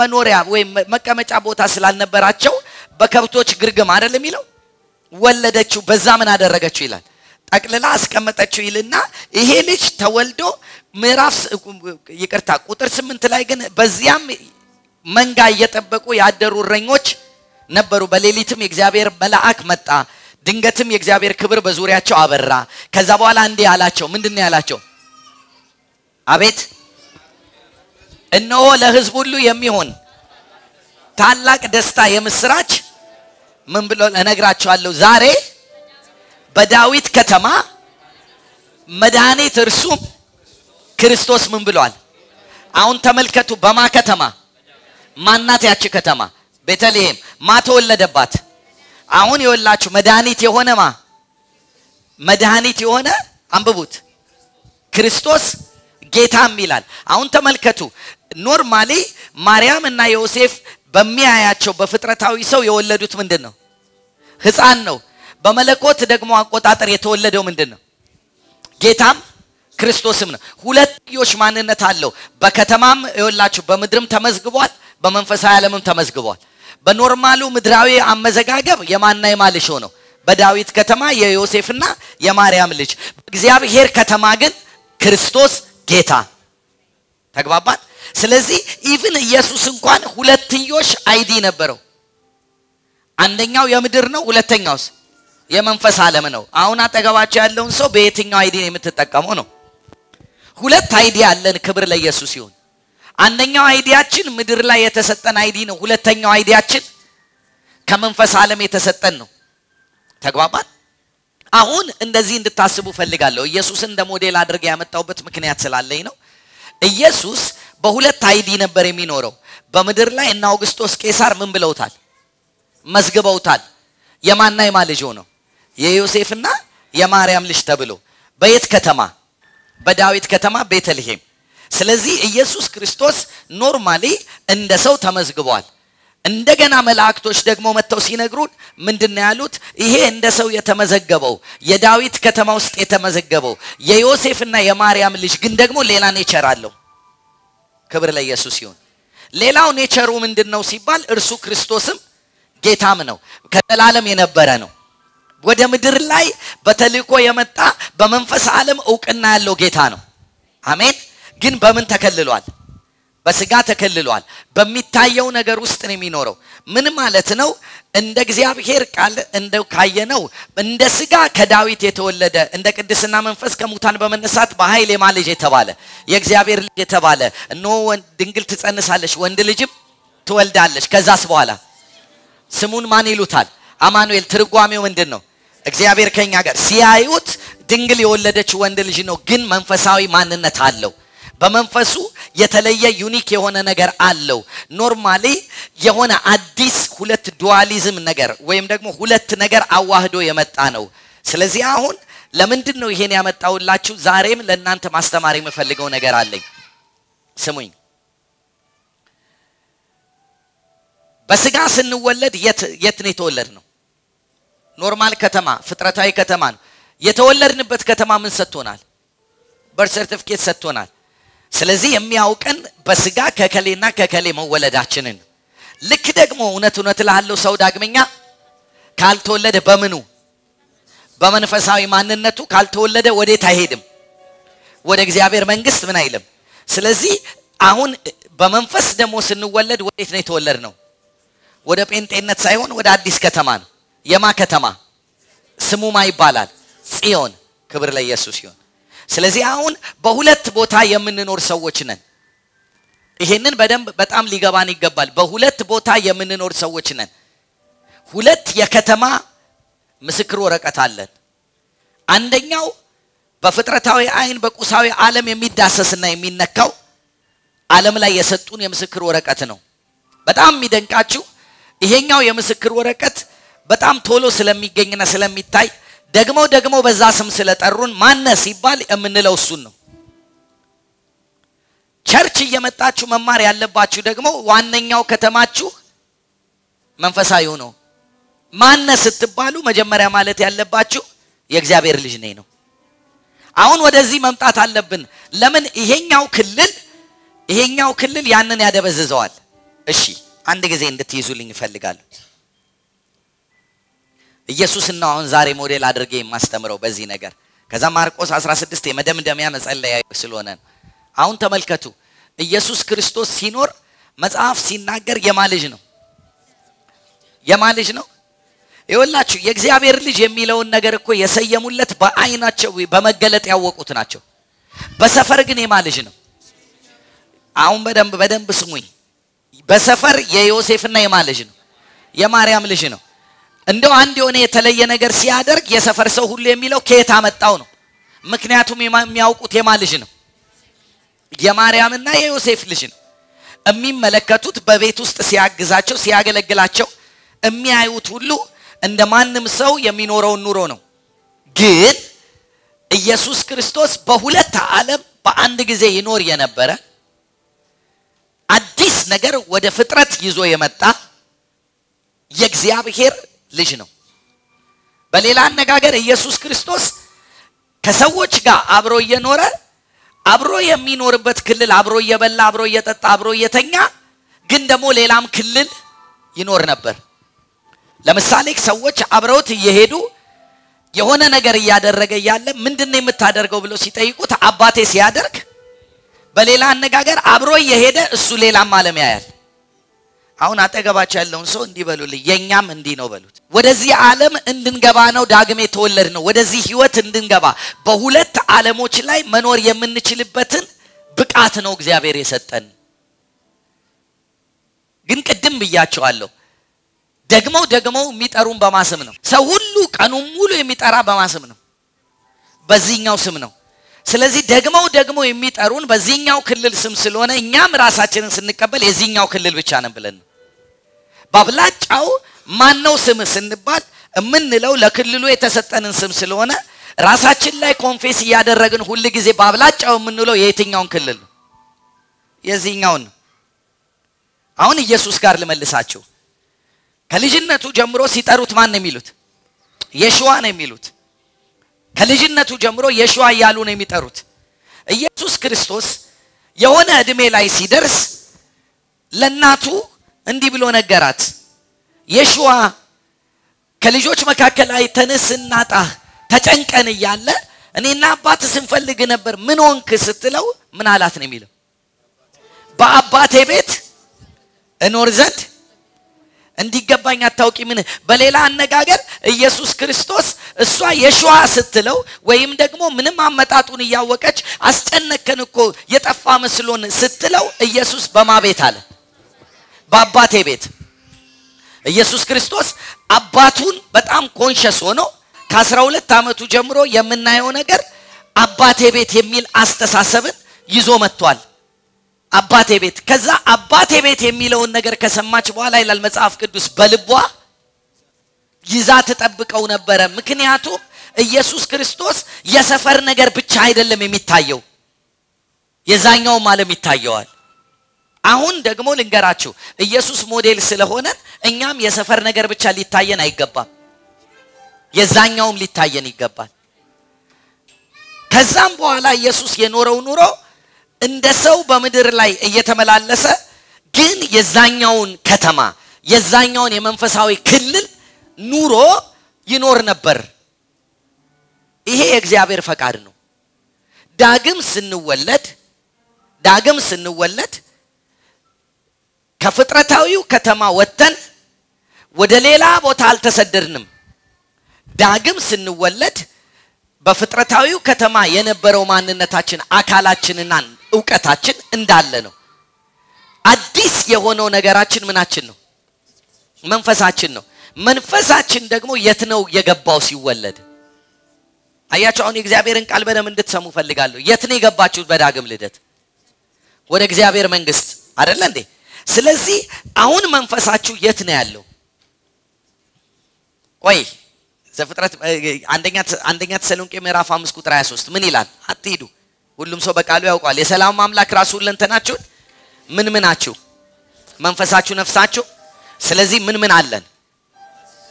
መኖሪያ ወይም መቀመጫ ቦታ ስላልነበራቸው በከብቶች ግርግም አይደል የሚለው ወለደችው። በዛ ምን አደረገችው ይላል ጠቅልላ አስቀመጠችው ይልና ይሄ ልጅ ተወልዶ ምዕራፍ ይቅርታ ቁጥር ስምንት ላይ ግን በዚያም መንጋ እየጠበቁ ያደሩ እረኞች ነበሩ። በሌሊትም የእግዚአብሔር መልአክ መጣ፣ ድንገትም የእግዚአብሔር ክብር በዙሪያቸው አበራ። ከዛ በኋላ እንዲህ አላቸው። ምንድን ነው ያላቸው? አቤት እነሆ ለሕዝብ ሁሉ የሚሆን ታላቅ ደስታ የምስራች ምን ብሎ እነግራቸዋለሁ ዛሬ በዳዊት ከተማ መድኃኒት እርሱም ክርስቶስ ምን ብሏል? አሁን ተመልከቱ። በማ ከተማ ማናት? ያቺ ከተማ ቤተልሔም። ማ ተወለደባት? አሁን የወላችሁ መድኃኒት የሆነ ማ መድኃኒት የሆነ አንብቡት፣ ክርስቶስ ጌታም ይላል። አሁን ተመልከቱ። normally ማርያም እና ዮሴፍ በሚያያቸው በፍጥረታዊ ሰው የወለዱት ምንድን ነው? ሕፃን ነው። በመለኮት ደግሞ አቆጣጠር የተወለደው ምንድን ነው? ጌታም ክርስቶስም ነው። ሁለትዮሽ ማንነት አለው። በከተማም ይኸውላችሁ በምድርም ተመዝግቧል፣ በመንፈሳዊ ዓለምም ተመዝግቧል። በ normal ኡ ምድራዊ አመዘጋገብ የማና የማ ልጅ ሆነው በዳዊት ከተማ የዮሴፍና የማርያም ልጅ፣ በእግዚአብሔር ከተማ ግን ክርስቶስ ጌታ። ተግባባን? ስለዚህ even ኢየሱስ እንኳን ሁለትዮሽ ID ነበረው። አንደኛው የምድር ነው፣ ሁለተኛውስ የመንፈስ ዓለም ነው። አሁን አጠገባቸው ያለውን ሰው በየትኛው ID ነው የምትጠቀመው ነው? ሁለት ID አለን። ክብር ለኢየሱስ ይሁን። አንደኛው ID ያችን ምድር ላይ የተሰጠን ID ነው። ሁለተኛው ID ያችን ከመንፈስ ዓለም የተሰጠን ነው። ተግባባን? አሁን እንደዚህ እንድታስቡ ፈልጋለሁ። ኢየሱስን እንደ ሞዴል አድርጌ ያመጣሁበት ምክንያት ስላለኝ ነው። ኢየሱስ በሁለት ID ነበር የሚኖረው። በምድር ላይ እና አውግስጦስ ቄሳር ምን ብለውታል? መዝግበውታል። የማና የማ ልጅ ሆነው የዮሴፍና የማርያም ልጅ ተብሎ በየት ከተማ? በዳዊት ከተማ ቤተልሔም። ስለዚህ ኢየሱስ ክርስቶስ normally እንደ ሰው ተመዝግቧል። እንደገና መላእክቶች ደግሞ መጥተው ሲነግሩን ምንድን ያሉት? ይሄ እንደ ሰው የተመዘገበው የዳዊት ከተማ ውስጥ የተመዘገበው የዮሴፍና የማርያም ልጅ ግን ደግሞ ሌላ nature አለው። ክብር ለኢየሱስ ይሁን። ሌላው nature ኡ ምንድን ነው ሲባል እርሱ ክርስቶስም ጌታም ነው። ከዘላለም የነበረ ነው። ወደ ምድር ላይ በተልእኮ የመጣ በመንፈስ ዓለም እውቅና ያለው ጌታ ነው። አሜን። ግን በምን ተከልሏል? በስጋ ተከልሏል። በሚታየው ነገር ውስጥ ነው የሚኖረው። ምን ማለት ነው? እንደ እግዚአብሔር ቃል እንደ ካየነው እንደ ስጋ ከዳዊት የተወለደ እንደ ቅድስና መንፈስ ከሙታን በመነሳት በኃይል የማ ልጅ የተባለ የእግዚአብሔር ልጅ የተባለ እነሆ ድንግል ትጸንሳለች፣ ወንድ ልጅም ትወልዳለች። ከዛስ በኋላ ስሙን ማን ይሉታል? አማኑኤል። ትርጓሜው ምንድን ነው? እግዚአብሔር ከኛ ጋር። ሲያዩት ድንግል የወለደች ወንድ ልጅ ነው፣ ግን መንፈሳዊ ማንነት አለው። በመንፈሱ የተለየ unique የሆነ ነገር አለው። normally የሆነ አዲስ ሁለት dualism ነገር ወይም ደግሞ ሁለት ነገር አዋህዶ የመጣ ነው። ስለዚህ አሁን ለምንድን ነው ይሄን ያመጣውላችሁ? ዛሬም ለእናንተ ማስተማር የምፈልገው ነገር አለኝ። ስሙኝ። በስጋ ስንወለድ የት ነው የተወለድነው? normal ከተማ ፍጥረታዊ ከተማ ነው የተወለድንበት። ከተማ ምን ሰጥቶናል? birth certificate ሰጥቶናል። ስለዚህ የሚያውቀን በስጋ ከከሌና ከከሌ መወለዳችንን። ልክ ደግሞ እውነት እውነት እልሃለሁ ሰው ዳግመኛ ካልተወለደ በምኑ በመንፈሳዊ ማንነቱ ካልተወለደ ወዴት አይሄድም? ወደ እግዚአብሔር መንግስት ምን አይልም። ስለዚህ አሁን በመንፈስ ደግሞ ስንወለድ ወዴት ነው የተወለድ ነው? ወደ ጴንጤነት ሳይሆን ወደ አዲስ ከተማ ነው። የማ ከተማ ስሙ ማ ይባላል? ጽዮን። ክብር ለኢየሱስ ይሁን። ስለዚህ አሁን በሁለት ቦታ የምንኖር ሰዎች ነን። ይሄንን በደንብ በጣም ሊገባን ይገባል። በሁለት ቦታ የምንኖር ሰዎች ነን። ሁለት የከተማ ምስክር ወረቀት አለን። አንደኛው በፍጥረታዊ አይን በቁሳዊ ዓለም የሚዳሰስና የሚነካው ዓለም ላይ የሰጡን የምስክር ወረቀት ነው። በጣም የሚደንቃችሁ ይሄኛው የምስክር ወረቀት በጣም ቶሎ ስለሚገኝና ስለሚታይ ደግሞ ደግሞ በዛ ስም ስለጠሩን ማነ ሲባል የምንለው እሱን ነው። ቸርች እየመጣችሁ መማር ያለባችሁ ደግሞ ዋነኛው ከተማችሁ መንፈሳዊው ነው። ማነ ስትባሉ መጀመሪያ ማለት ያለባችሁ የእግዚአብሔር ልጅ ነኝ ነው። አሁን ወደዚህ መምጣት አለብን። ለምን ይሄኛው ክልል ይሄኛው ክልል ያንን ያደበዝዘዋል። እሺ አንድ ጊዜ እንድትይዙልኝ እፈልጋለሁ። ኢየሱስን ነው አሁን ዛሬ ሞዴል አድርጌ የማስተምረው በዚህ ነገር። ከዛ ማርቆስ 16 የመደምደሚያ መጸለያ ስለሆነ ነው። አሁን ተመልከቱ። ኢየሱስ ክርስቶስ ሲኖር መጽሐፍ ሲናገር የማ ልጅ ነው? የማ ልጅ ነው? ይኸውላችሁ የእግዚአብሔር ልጅ የሚለውን ነገር እኮ የሰየሙለት በአይናቸው በመገለጥ ያወቁት ናቸው። በሰፈር ግን የማ ልጅ ነው? አሁን በደንብ በደንብ ስሙኝ። በሰፈር የዮሴፍና የማ ልጅ ነው? የማርያም ልጅ ነው። እንደው አንድ የሆነ የተለየ ነገር ሲያደርግ የሰፈር ሰው ሁሉ የሚለው ከየት አመጣው ነው። ምክንያቱም የሚያውቁት የማ ልጅ ነው? የማርያምና የዮሴፍ ልጅ ነው። የሚመለከቱት በቤት ውስጥ ሲያግዛቸው ሲያገለግላቸው የሚያዩት ሁሉ እንደ ማንም ሰው የሚኖረውን ኑሮ ነው። ግን ኢየሱስ ክርስቶስ በሁለት ዓለም በአንድ ጊዜ ይኖር የነበረ አዲስ ነገር ወደ ፍጥረት ይዞ የመጣ የእግዚአብሔር ልጅ ነው። በሌላ አነጋገር ኢየሱስ ክርስቶስ ከሰዎች ጋር አብሮ እየኖረ አብሮ የሚኖርበት ክልል አብሮ እየበላ አብሮ እየጠጣ አብሮ እየተኛ ግን ደግሞ ሌላም ክልል ይኖር ነበር። ለምሳሌ ሰዎች አብረውት እየሄዱ የሆነ ነገር እያደረገ እያለ ምንድን ነው የምታደርገው ብለው ሲጠይቁት አባቴ ሲያደርግ፣ በሌላ አነጋገር አብሮ እየሄደ እሱ ሌላም ዓለም ያያል። አሁን አጠገባቸው ያለውን ሰው እንዲህ በሉልኝ፣ የእኛም እንዲህ ነው በሉት። ወደዚህ ዓለም እንድንገባ ነው ዳግም የተወለድ ነው። ወደዚህ ህይወት እንድንገባ በሁለት ዓለሞች ላይ መኖር የምንችልበትን ብቃት ነው እግዚአብሔር የሰጠን። ግን ቅድም ብያቸዋለሁ ደግሞ ደግሞ የሚጠሩን በማስም ነው። ሰው ሁሉ ቀኑን ሙሉ የሚጠራ በማስም ነው፣ በዚህኛው ስም ነው። ስለዚህ ደግመው ደግሞ የሚጠሩን በዚህኛው ክልል ስም ስለሆነ እኛም ራሳችንን ስንቀበል የዚህኛው ክልል ብቻ ነን ብለን ነው። በአብላጫው ማነው ስም ስንባል የምንለው ለክልሉ የተሰጠንን ስም ስለሆነ ራሳችን ላይ confess እያደረግን ሁል ጊዜ በአብላጫው የምንለው የየትኛውን ክልል ነው? የዚህኛውን አሁን ኢየሱስ ጋር ልመልሳችሁ። ከልጅነቱ ጀምሮ ሲጠሩት ማን ነው የሚሉት? የሽዋ ነው የሚሉት። ከልጅነቱ ጀምሮ የሽዋ እያሉ ነው የሚጠሩት። ኢየሱስ ክርስቶስ የሆነ ዕድሜ ላይ ሲደርስ ለእናቱ እንዲህ ብሎ ነገራት። የሽዋ ከልጆች መካከል አይተንህ ስናጣህ ተጨንቀን እያለ እኔና አባት ስንፈልግ ነበር፣ ምን ሆንክ ስትለው ምን አላት ነው የሚለው? በአባቴ ቤት እኖር ዘንድ እንዲገባኝ አታውቂ ምን በሌላ አነጋገር ኢየሱስ ክርስቶስ እሷ የሸዋ ስትለው ወይም ደግሞ ምንም አመጣጡን እያወቀች አስጨነከን እኮ የጠፋ መስሎን ስትለው ኢየሱስ በማ ቤት አለ በአባቴ ቤት ኢየሱስ ክርስቶስ አባቱን በጣም ኮንሸስ ሆኖ ከአስራ ሁለት ዓመቱ ጀምሮ የምናየው ነገር አባቴ ቤት የሚል አስተሳሰብን ይዞ መጥቷል አባቴ ቤት ከዛ አባቴ ቤት የሚለውን ነገር ከሰማች በኋላ ይላል መጽሐፍ ቅዱስ በልቧ ይዛ ትጠብቀው ነበረ። ምክንያቱም ኢየሱስ ክርስቶስ የሰፈር ነገር ብቻ አይደለም የሚታየው፣ የዛኛውም ዓለም ይታየዋል። አሁን ደግሞ ልንገራችሁ፣ ኢየሱስ ሞዴል ስለሆነ እኛም የሰፈር ነገር ብቻ ሊታየን አይገባም፣ የዛኛውም ሊታየን ይገባል። ከዛም በኋላ ኢየሱስ የኖረው ኑሮ እንደ ሰው በምድር ላይ እየተመላለሰ ግን የዛኛውን ከተማ የዛኛውን የመንፈሳዊ ክልል ኑሮ ይኖር ነበር። ይሄ የእግዚአብሔር ፈቃድ ነው። ዳግም ስንወለድ ዳግም ስንወለድ ከፍጥረታዊው ከተማ ወጥተን ወደ ሌላ ቦታ አልተሰደድንም። ዳግም ስንወለድ በፍጥረታዊው ከተማ የነበረው ማንነታችን አካላችንና እውቀታችን እንዳለ ነው። አዲስ የሆነው ነገራችን ምናችን ነው? መንፈሳችን ነው። መንፈሳችን ደግሞ የት ነው የገባው ሲወለድ? አያቸው። አሁን የእግዚአብሔርን ቃል በደንብ እንድትሰሙ ፈልጋለሁ። የት ነው የገባችሁት? በዳግም ልደት ወደ እግዚአብሔር መንግስት አይደለ እንዴ? ስለዚህ አሁን መንፈሳችሁ የት ነው ያለው? ቆይ ዘፍጥረት አንደኛ ተሰሎንቄ ምዕራፍ 5 ቁጥር 23 ምን ይላል? አትሂዱ፣ ሁሉም ሰው በቃሉ ያውቋል። የሰላም አምላክ ራሱ ሁለንተናችሁን ምን ምናችሁ፣ መንፈሳችሁ፣ ነፍሳችሁ። ስለዚህ ምን ምን አለን?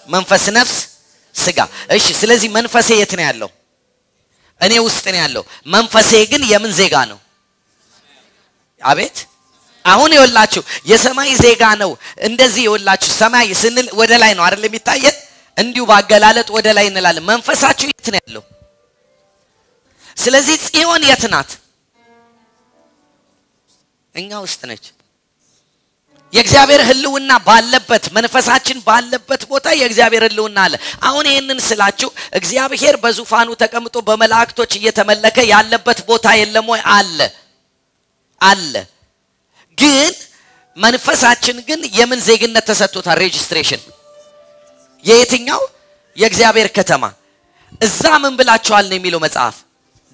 መንፈስ፣ ነፍስ፣ ስጋ። እሺ፣ ስለዚህ መንፈሴ የት ነው ያለው? እኔ ውስጥ ነው ያለው። መንፈሴ ግን የምን ዜጋ ነው? አቤት አሁን የወላችሁ የሰማይ ዜጋ ነው። እንደዚህ የወላችሁ ሰማይ ስንል ወደ ላይ ነው አይደል የሚታየን? እንዲሁ ባገላለጥ ወደ ላይ እንላለን። መንፈሳችሁ የት ነው ያለው? ስለዚህ ጽዮን የት ናት? እኛ ውስጥ ነች። የእግዚአብሔር ሕልውና ባለበት መንፈሳችን ባለበት ቦታ የእግዚአብሔር ሕልውና አለ። አሁን ይህንን ስላችሁ እግዚአብሔር በዙፋኑ ተቀምጦ በመላእክቶች እየተመለከ ያለበት ቦታ የለም ወይ? አለ አለ። ግን መንፈሳችን ግን የምን ዜግነት ተሰጥቶታል? registration የየትኛው የእግዚአብሔር ከተማ እዛ ምን ብላችኋል ነው የሚለው መጽሐፍ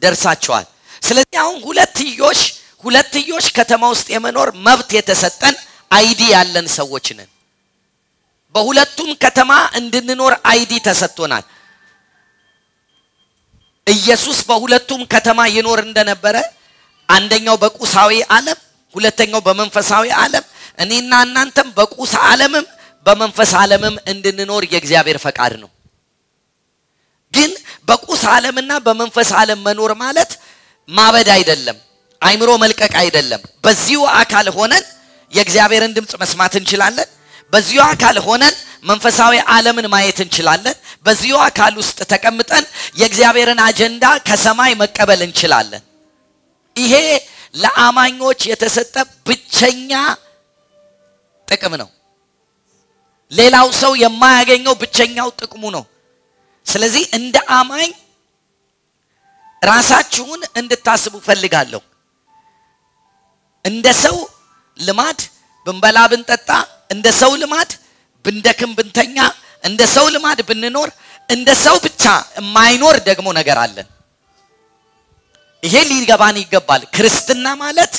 ደርሳችኋል። ስለዚህ አሁን ሁለትዮሽ ሁለትዮሽ ከተማ ውስጥ የመኖር መብት የተሰጠን ID ያለን ሰዎች ነን። በሁለቱም ከተማ እንድንኖር ID ተሰጥቶናል። ኢየሱስ በሁለቱም ከተማ ይኖር እንደነበረ አንደኛው በቁሳዊ ዓለም፣ ሁለተኛው በመንፈሳዊ ዓለም እኔና እናንተም በቁስ ዓለምም በመንፈስ ዓለምም እንድንኖር የእግዚአብሔር ፈቃድ ነው። ግን በቁስ ዓለምና በመንፈስ ዓለም መኖር ማለት ማበድ አይደለም፣ አይምሮ መልቀቅ አይደለም። በዚሁ አካል ሆነን የእግዚአብሔርን ድምፅ መስማት እንችላለን። በዚሁ አካል ሆነን መንፈሳዊ ዓለምን ማየት እንችላለን። በዚሁ አካል ውስጥ ተቀምጠን የእግዚአብሔርን አጀንዳ ከሰማይ መቀበል እንችላለን። ይሄ ለአማኞች የተሰጠ ብቸኛ ጥቅም ነው። ሌላው ሰው የማያገኘው ብቸኛው ጥቅሙ ነው። ስለዚህ እንደ አማኝ ራሳችሁን እንድታስቡ ፈልጋለሁ። እንደ ሰው ልማድ ብንበላ ብንጠጣ፣ እንደ ሰው ልማድ ብንደክም ብንተኛ፣ እንደ ሰው ልማድ ብንኖር፣ እንደ ሰው ብቻ የማይኖር ደግሞ ነገር አለን። ይሄ ሊገባን ይገባል። ክርስትና ማለት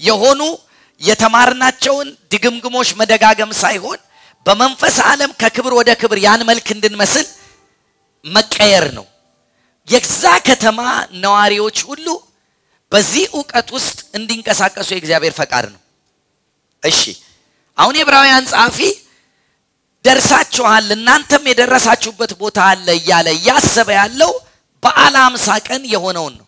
የሆኑ የተማርናቸውን ድግምግሞች መደጋገም ሳይሆን በመንፈስ ዓለም ከክብር ወደ ክብር ያን መልክ እንድንመስል መቀየር ነው። የዛ ከተማ ነዋሪዎች ሁሉ በዚህ እውቀት ውስጥ እንዲንቀሳቀሱ የእግዚአብሔር ፈቃድ ነው። እሺ አሁን የዕብራውያን ጸሐፊ ደርሳችኋል፣ እናንተም የደረሳችሁበት ቦታ አለ እያለ እያሰበ ያለው በዓለ ቀን የሆነውን ነው።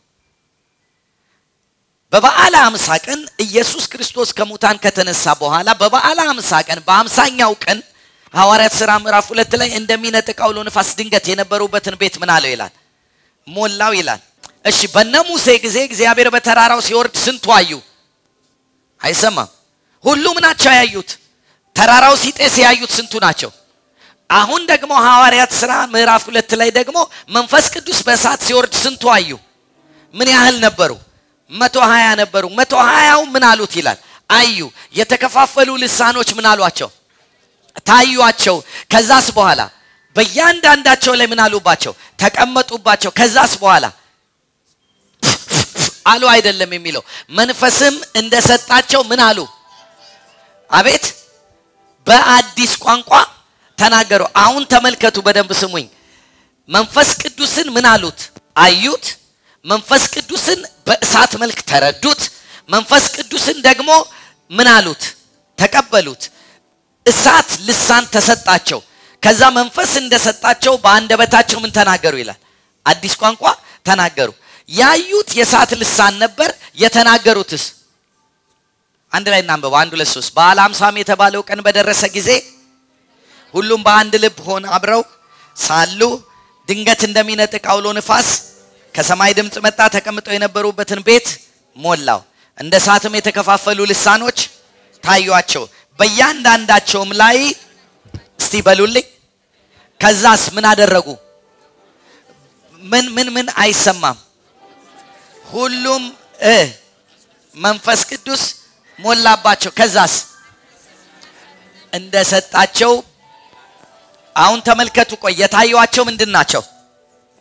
በበዓለ ሃምሳ ቀን ኢየሱስ ክርስቶስ ከሙታን ከተነሳ በኋላ በበዓለ ሃምሳ ቀን በአምሳኛው ቀን ሐዋርያት ሥራ ምዕራፍ ሁለት ላይ እንደሚነጥቅ አውሎ ነፋስ ድንገት የነበሩበትን ቤት ምን አለው ይላል ሞላው ይላል። እሺ በነ ሙሴ ጊዜ እግዚአብሔር በተራራው ሲወርድ ስንቱ አዩ? አይሰማም። ሁሉም ናቸው ያዩት። ተራራው ሲጤስ ያዩት ስንቱ ናቸው? አሁን ደግሞ ሐዋርያት ሥራ ምዕራፍ ሁለት ላይ ደግሞ መንፈስ ቅዱስ በእሳት ሲወርድ ስንቱ አዩ? ምን ያህል ነበሩ? መቶ ሀያ ነበሩ። መቶ ሀያው ምን አሉት ይላል አዩ። የተከፋፈሉ ልሳኖች ምን አሏቸው? ታዩአቸው። ከዛስ በኋላ በእያንዳንዳቸው ላይ ምን አሉባቸው? ተቀመጡባቸው። ከዛስ በኋላ አሉ አይደለም የሚለው መንፈስም እንደሰጣቸው ምን አሉ? አቤት በአዲስ ቋንቋ ተናገሩ። አሁን ተመልከቱ፣ በደንብ ስሙኝ። መንፈስ ቅዱስን ምን አሉት? አዩት። መንፈስ ቅዱስን በእሳት መልክ ተረዱት። መንፈስ ቅዱስን ደግሞ ምን አሉት? ተቀበሉት። እሳት ልሳን ተሰጣቸው። ከዛ መንፈስ እንደሰጣቸው በአንደበታቸው ምን ተናገሩ ይላል? አዲስ ቋንቋ ተናገሩ። ያዩት የእሳት ልሳን ነበር። የተናገሩትስ አንድ ላይ እናንበው። አንድ ሁለት ሶስት። በዓለ ሃምሳም የተባለው ቀን በደረሰ ጊዜ ሁሉም በአንድ ልብ ሆነ አብረው ሳሉ ድንገት እንደሚነጥቅ አውሎ ንፋስ ከሰማይ ድምፅ መጣ፣ ተቀምጠው የነበሩበትን ቤት ሞላው። እንደ እሳትም የተከፋፈሉ ልሳኖች ታዩአቸው፣ በእያንዳንዳቸውም ላይ እስቲ በሉልኝ። ከዛስ ምን አደረጉ? ምን ምን ምን አይሰማም። ሁሉም እ መንፈስ ቅዱስ ሞላባቸው። ከዛስ እንደሰጣቸው አሁን ተመልከቱ። ቆይ የታዩአቸው ምንድን ናቸው?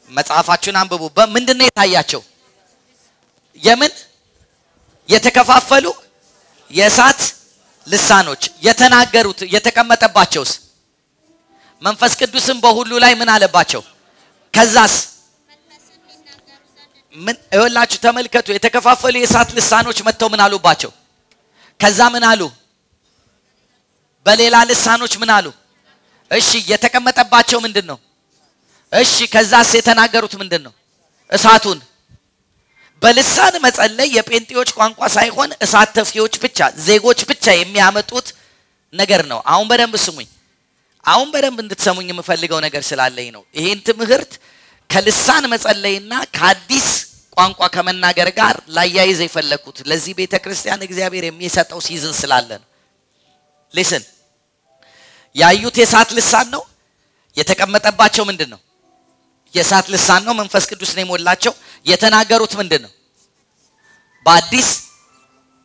መጽሐፋችሁን አንብቡ። በምንድን ነው የታያቸው? የምን የተከፋፈሉ የእሳት ልሳኖች የተናገሩት የተቀመጠባቸውስ መንፈስ ቅዱስም በሁሉ ላይ ምን አለባቸው? ከዛስ ምን ይኸውላችሁ ተመልከቱ። የተከፋፈሉ የእሳት ልሳኖች መጥተው ምን አሉባቸው? ከዛ ምን አሉ? በሌላ ልሳኖች ምን አሉ? እሺ የተቀመጠባቸው ምንድን ነው? እሺ ከዛስ የተናገሩት ምንድን ነው? እሳቱን በልሳን መጸለይ የጴንጤዎች ቋንቋ ሳይሆን እሳት ተፊዎች ብቻ ዜጎች ብቻ የሚያመጡት ነገር ነው። አሁን በደንብ ስሙኝ። አሁን በደንብ እንድትሰሙኝ የምፈልገው ነገር ስላለኝ ነው። ይሄን ትምህርት ከልሳን መጸለይና ከአዲስ ቋንቋ ከመናገር ጋር ላያይዝ የፈለግኩት ለዚህ ቤተ ክርስቲያን እግዚአብሔር የሚሰጠው season ስላለ ነው። listen ያዩት የእሳት ልሳን ነው። የተቀመጠባቸው ምንድን ነው? የእሳት ልሳን ነው። መንፈስ ቅዱስ ነው የሞላቸው። የተናገሩት ምንድን ነው? በአዲስ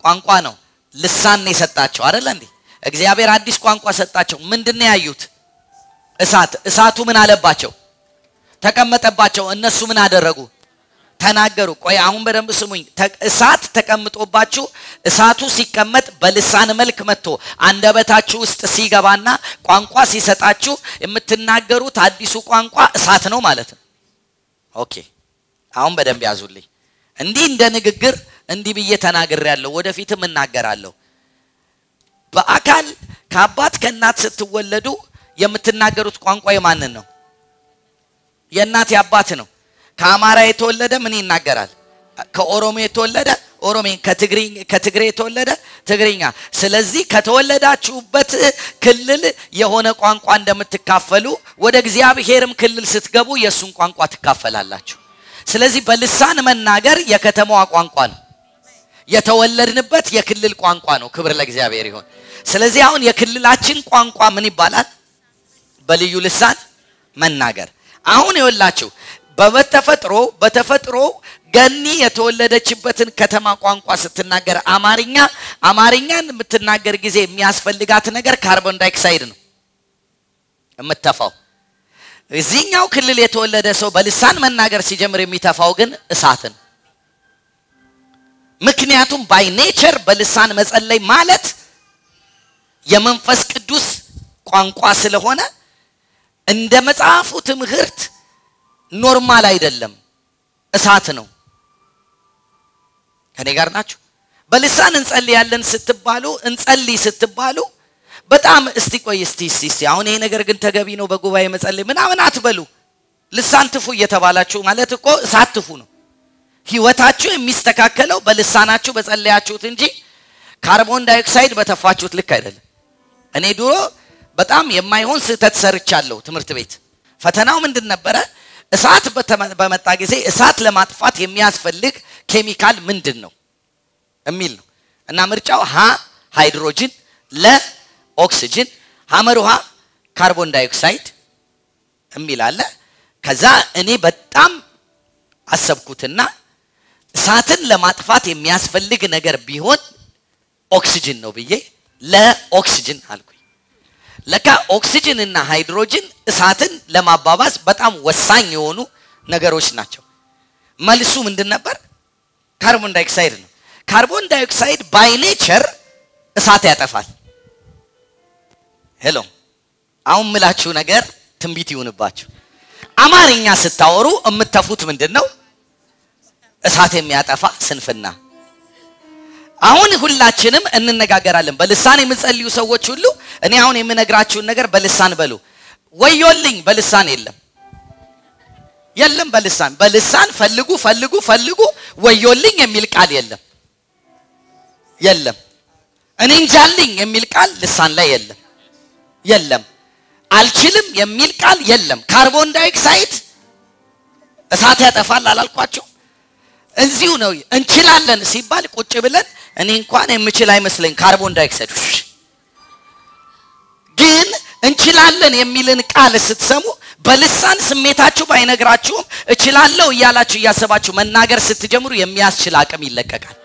ቋንቋ ነው። ልሳን ነው የሰጣቸው አይደለ እንዴ? እግዚአብሔር አዲስ ቋንቋ ሰጣቸው። ምንድን ነው ያዩት? እሳት። እሳቱ ምን አለባቸው? ተቀመጠባቸው። እነሱ ምን አደረጉ? ተናገሩ። ቆይ አሁን በደንብ ስሙኝ። እሳት ተቀምጦባችሁ እሳቱ ሲቀመጥ በልሳን መልክ መጥቶ አንደበታችሁ ውስጥ ሲገባና ቋንቋ ሲሰጣችሁ የምትናገሩት አዲሱ ቋንቋ እሳት ነው ማለት ነው። okay አሁን በደንብ ያዙልኝ። እንዲህ እንደ ንግግር እንዲህ ብዬ ተናግሬያለሁ፣ ወደፊትም እናገራለሁ። በአካል ከአባት ከእናት ስትወለዱ የምትናገሩት ቋንቋ የማንን ነው? የእናት የአባት ነው። ከአማራ የተወለደ ምን ይናገራል? ከኦሮሞ የተወለደ ኦሮሜ፣ ከትግሬ የተወለደ ትግርኛ። ስለዚህ ከተወለዳችሁበት ክልል የሆነ ቋንቋ እንደምትካፈሉ ወደ እግዚአብሔርም ክልል ስትገቡ የእሱን ቋንቋ ትካፈላላችሁ። ስለዚህ በልሳን መናገር የከተማዋ ቋንቋ ነው። የተወለድንበት የክልል ቋንቋ ነው። ክብር ለእግዚአብሔር ይሆን። ስለዚህ አሁን የክልላችን ቋንቋ ምን ይባላል? በልዩ ልሳን መናገር። አሁን ይኸውላችሁ በተፈጥሮ በተፈጥሮ ገኒ የተወለደችበትን ከተማ ቋንቋ ስትናገር አማርኛ አማርኛን የምትናገር ጊዜ የሚያስፈልጋት ነገር carbon dioxide ነው የምትተፋው። እዚህኛው ክልል የተወለደ ሰው በልሳን መናገር ሲጀምር የሚተፋው ግን እሳትን። ምክንያቱም by nature በልሳን መጸለይ ማለት የመንፈስ ቅዱስ ቋንቋ ስለሆነ እንደ መጽሐፉ ትምህርት normal አይደለም፣ እሳት ነው። ከኔ ጋር ናችሁ? በልሳን እንጸልያለን ስትባሉ እንጸልይ ስትባሉ በጣም እስቲ ቆይ እስቲ እስቲ አሁን ይሄ ነገር ግን ተገቢ ነው በጉባኤ መጸለይ ምናምን አትበሉ። ልሳን ትፉ እየተባላችሁ ማለት እኮ እሳት ትፉ ነው። ህይወታችሁ የሚስተካከለው በልሳናችሁ በጸለያችሁት እንጂ ካርቦን ዳይኦክሳይድ በተፋችሁት ልክ አይደለም። እኔ ድሮ በጣም የማይሆን ስህተት ሰርቻለሁ ትምህርት ቤት። ፈተናው ምንድን ነበረ? እሳት በመጣ ጊዜ እሳት ለማጥፋት የሚያስፈልግ ኬሚካል ምንድን ነው የሚል ነው እና ምርጫው ሀ ሃይድሮጅን፣ ለ ኦክስጅን፣ ሐመር ውሃ ካርቦን ዳይኦክሳይድ የሚል አለ። ከዛ እኔ በጣም አሰብኩትና እሳትን ለማጥፋት የሚያስፈልግ ነገር ቢሆን ኦክስጅን ነው ብዬ ለኦክስጅን አልኩኝ። ለካ ኦክስጅን እና ሃይድሮጅን እሳትን ለማባባስ በጣም ወሳኝ የሆኑ ነገሮች ናቸው። መልሱ ምንድን ነበር? ካርቦን ዳይኦክሳይድ ነው። ካርቦን ዳይኦክሳይድ ባይ እሳት ያጠፋል። hello፣ አሁን ምላችሁ ነገር ትንቢት ይሁንባችሁ። አማርኛ ስታወሩ የምተፉት ምንድን ነው? እሳት የሚያጠፋ ስንፍና። አሁን ሁላችንም እንነጋገራለን። በልሳን የምጸልዩ ሰዎች ሁሉ እኔ አሁን የምነግራችሁን ነገር በልሳን በሉ። ወዮልኝ፣ በልሳን የለም የለም። በልሳን በልሳን ፈልጉ ፈልጉ ፈልጉ። ወዮልኝ የሚል ቃል የለም የለም። እኔ እንጃልኝ የሚል ቃል ልሳን ላይ የለም የለም። አልችልም የሚል ቃል የለም። ካርቦን ዳይኦክሳይድ እሳት ያጠፋል አላልኳቸው? እዚሁ ነው። እንችላለን ሲባል ቁጭ ብለን እኔ እንኳን የምችል አይመስለኝ ካርቦን ዳይኦክሳይድ ግን እንችላለን የሚልን ቃል ስትሰሙ በልሳን ስሜታችሁ ባይነግራችሁም እችላለሁ እያላችሁ እያሰባችሁ መናገር ስትጀምሩ የሚያስችል አቅም ይለቀቃል።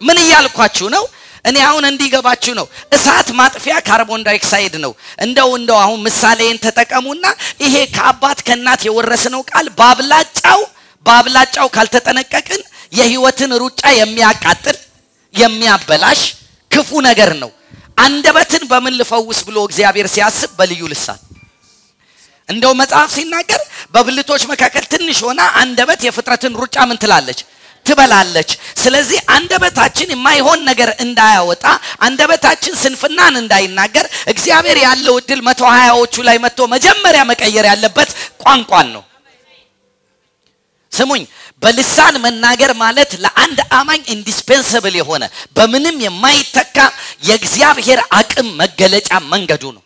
ምን እያልኳችሁ ነው? እኔ አሁን እንዲገባችሁ ነው። እሳት ማጥፊያ ካርቦን ዳይኦክሳይድ ነው። እንደው እንደው አሁን ምሳሌን ተጠቀሙና ይሄ ከአባት ከእናት የወረስነው ቃል በአብላጫው በአብላጫው ካልተጠነቀቅን የህይወትን ሩጫ የሚያቃጥል የሚያበላሽ ክፉ ነገር ነው። አንደበትን በምን ልፈውስ ብሎ እግዚአብሔር ሲያስብ በልዩ ልሳን እንደው መጽሐፍ ሲናገር በብልቶች መካከል ትንሽ ሆና አንደበት የፍጥረትን ሩጫ ምን ትላለች? ትበላለች። ስለዚህ አንደበታችን የማይሆን ነገር እንዳያወጣ፣ አንደበታችን ስንፍናን እንዳይናገር እግዚአብሔር ያለው እድል መቶ ሀያዎቹ ላይ መጥቶ መጀመሪያ መቀየር ያለበት ቋንቋን ነው። ስሙኝ፣ በልሳን መናገር ማለት ለአንድ አማኝ indispensable የሆነ በምንም የማይተካ የእግዚአብሔር አቅም መገለጫ መንገዱ ነው።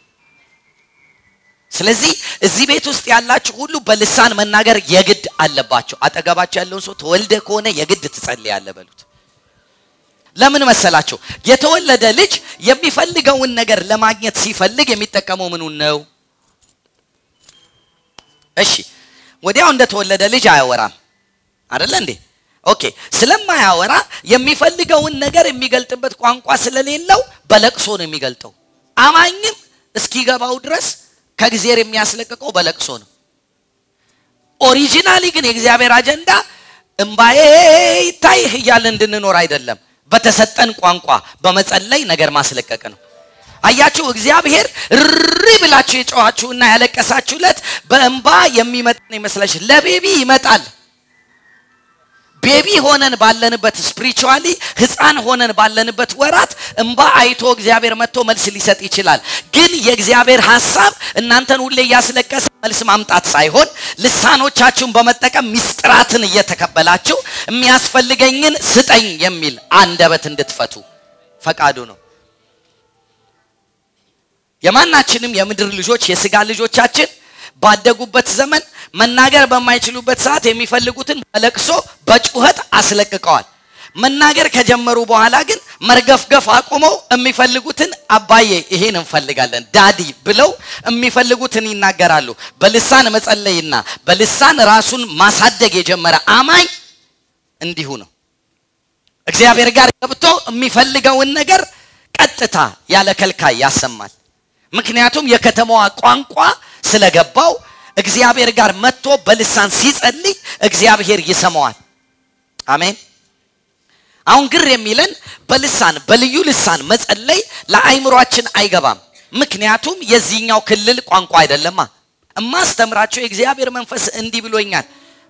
ስለዚህ እዚህ ቤት ውስጥ ያላችሁ ሁሉ በልሳን መናገር የግድ አለባቸው። አጠገባችሁ ያለውን ሰው ተወልደ ከሆነ የግድ ትጸልያለህ በሉት። ለምን መሰላችሁ? የተወለደ ልጅ የሚፈልገውን ነገር ለማግኘት ሲፈልግ የሚጠቀመው ምኑን ነው? እሺ፣ ወዲያው እንደተወለደ ልጅ አያወራም አይደለ እንዴ? okay። ስለማያወራ የሚፈልገውን ነገር የሚገልጥበት ቋንቋ ስለሌለው በለቅሶ ነው የሚገልጠው። አማኝም እስኪገባው ድረስ ከእግዚአብሔር የሚያስለቅቀው በለቅሶ ነው። originally ግን የእግዚአብሔር አጀንዳ እምባዬ ይታይህ እያለ እንድንኖር አይደለም። በተሰጠን ቋንቋ በመጸለይ ነገር ማስለቀቅ ነው። አያችሁ፣ እግዚአብሔር እሪ ብላችሁ የጮሃችሁና ያለቀሳችሁለት በእንባ የሚመጣ ይመስላች ለ baby ይመጣል። baby ሆነን ባለንበት spiritually ህፃን ሆነን ባለንበት ወራት እንባ አይቶ እግዚአብሔር መጥቶ መልስ ሊሰጥ ይችላል። ግን የእግዚአብሔር ሀሳብ እናንተን ሁሌ እያስለቀሰ መልስ ማምጣት ሳይሆን ልሳኖቻችሁን በመጠቀም ሚስጥራትን እየተቀበላችሁ የሚያስፈልገኝን ስጠኝ የሚል አንደበት እንድትፈቱ ፈቃዱ ነው። የማናችንም የምድር ልጆች የስጋ ልጆቻችን ባደጉበት ዘመን መናገር በማይችሉበት ሰዓት የሚፈልጉትን በለቅሶ በጩኸት አስለቅቀዋል። መናገር ከጀመሩ በኋላ ግን መርገፍገፍ አቁመው የሚፈልጉትን አባዬ ይሄን እንፈልጋለን ዳዲ ብለው የሚፈልጉትን ይናገራሉ። በልሳን መጸለይና በልሳን ራሱን ማሳደግ የጀመረ አማኝ እንዲሁ ነው። እግዚአብሔር ጋር ገብቶ የሚፈልገውን ነገር ቀጥታ ያለ ከልካይ ያሰማል። ምክንያቱም የከተማዋ ቋንቋ ስለገባው እግዚአብሔር ጋር መጥቶ በልሳን ሲጸልይ እግዚአብሔር ይሰማዋል። አሜን። አሁን ግር የሚለን በልሳን በልዩ ልሳን መጸለይ ለአይምሯችን አይገባም። ምክንያቱም የዚህኛው ክልል ቋንቋ አይደለማ። እማስተምራቸው የእግዚአብሔር መንፈስ እንዲህ ብሎኛል።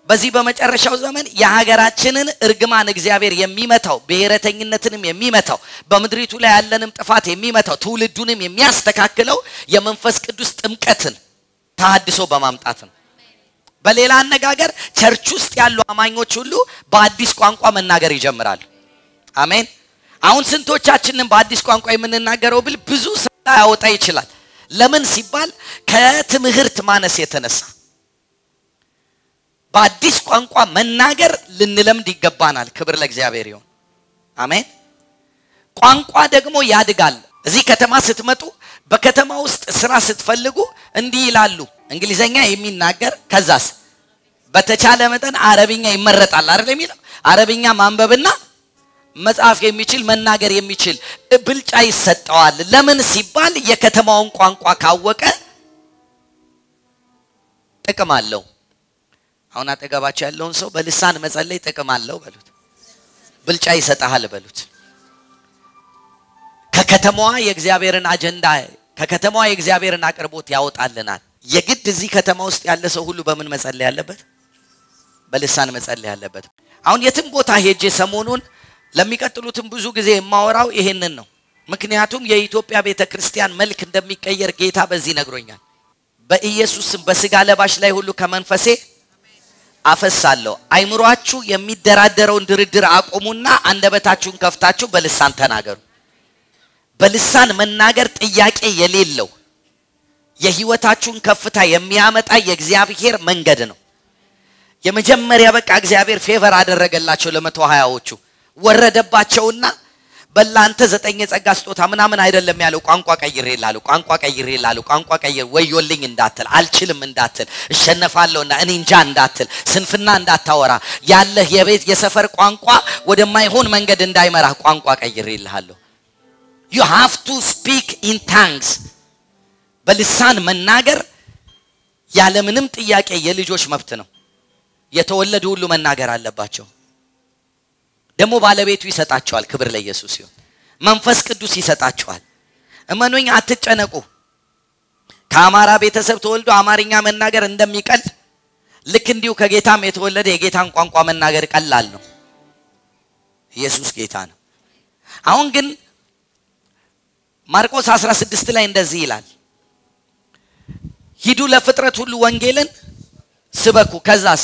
በዚህ በመጨረሻው ዘመን የሀገራችንን እርግማን እግዚአብሔር የሚመታው ብሔረተኝነትንም የሚመታው በምድሪቱ ላይ ያለንም ጥፋት የሚመታው ትውልዱንም የሚያስተካክለው የመንፈስ ቅዱስ ጥምቀትን ተሃድሶ በማምጣት ነው። በሌላ አነጋገር church ውስጥ ያሉ አማኞች ሁሉ በአዲስ ቋንቋ መናገር ይጀምራሉ። አሜን። አሁን ስንቶቻችንን በአዲስ ቋንቋ የምንናገረው ብል ብዙ ሰው ያወጣ ይችላል። ለምን ሲባል ከትምህርት ማነስ የተነሳ በአዲስ ቋንቋ መናገር ልንለምድ ይገባናል። ክብር ለእግዚአብሔር ይሁን። አሜን። ቋንቋ ደግሞ ያድጋል። እዚህ ከተማ ስትመጡ በከተማ ውስጥ ስራ ስትፈልጉ እንዲህ ይላሉ። እንግሊዘኛ የሚናገር ከዛስ በተቻለ መጠን አረብኛ ይመረጣል አይደል የሚለው አረብኛ ማንበብና መጽሐፍ የሚችል መናገር የሚችል ብልጫ ይሰጠዋል። ለምን ሲባል የከተማውን ቋንቋ ካወቀ ጥቅም አለው። አሁን አጠገባቸው ያለውን ሰው በልሳን መጸለይ ጥቅም አለው በሉት። ብልጫ ይሰጠሃል በሉት። ከከተማዋ የእግዚአብሔርን አጀንዳ ከከተማዋ የእግዚአብሔርን አቅርቦት ያወጣልናል። የግድ እዚህ ከተማ ውስጥ ያለ ሰው ሁሉ በምን መጸለይ ያለበት? በልሳን መጸለይ ያለበት። አሁን የትም ቦታ ሄጄ ሰሞኑን ለሚቀጥሉትም ብዙ ጊዜ የማወራው ይሄንን ነው። ምክንያቱም የኢትዮጵያ ቤተ ክርስቲያን መልክ እንደሚቀየር ጌታ በዚህ ነግሮኛል። በኢየሱስም በስጋ ለባሽ ላይ ሁሉ ከመንፈሴ አፈሳለሁ። አይምሯችሁ የሚደራደረውን ድርድር አቁሙና አንደበታችሁን ከፍታችሁ በልሳን ተናገሩ። በልሳን መናገር ጥያቄ የሌለው የህይወታችሁን ከፍታ የሚያመጣ የእግዚአብሔር መንገድ ነው። የመጀመሪያ በቃ እግዚአብሔር favor አደረገላቸው ለመቶ ሀያዎቹ ወረደባቸውና በላንተ ዘጠኝ የጸጋ ስጦታ ምናምን አይደለም ያለው። ቋንቋ ቀይሬልሃለሁ ቋንቋ ቀይሬልሃለሁ ቋንቋ ቀይር ወዮልኝ እንዳትል፣ አልችልም እንዳትል፣ እሸነፋለሁና እኔ እንጃ እንዳትል፣ ስንፍና እንዳታወራ፣ ያለህ የቤት የሰፈር ቋንቋ ወደማይሆን መንገድ እንዳይመራህ ቋንቋ ቀይሬልሃለሁ። you have to speak in tongues። በልሳን መናገር ያለምንም ጥያቄ የልጆች መብት ነው። የተወለዱ ሁሉ መናገር አለባቸው። ደግሞ ባለቤቱ ይሰጣቸዋል። ክብር ለኢየሱስ ይሁን። መንፈስ ቅዱስ ይሰጣቸዋል። እመኑኝ፣ አትጨነቁ። ከአማራ ቤተሰብ ተወልዶ አማርኛ መናገር እንደሚቀል ልክ እንዲሁ ከጌታም የተወለደ የጌታን ቋንቋ መናገር ቀላል ነው። ኢየሱስ ጌታ ነው። አሁን ግን ማርቆስ 16 ላይ እንደዚህ ይላል፣ ሂዱ ለፍጥረት ሁሉ ወንጌልን ስበኩ። ከዛስ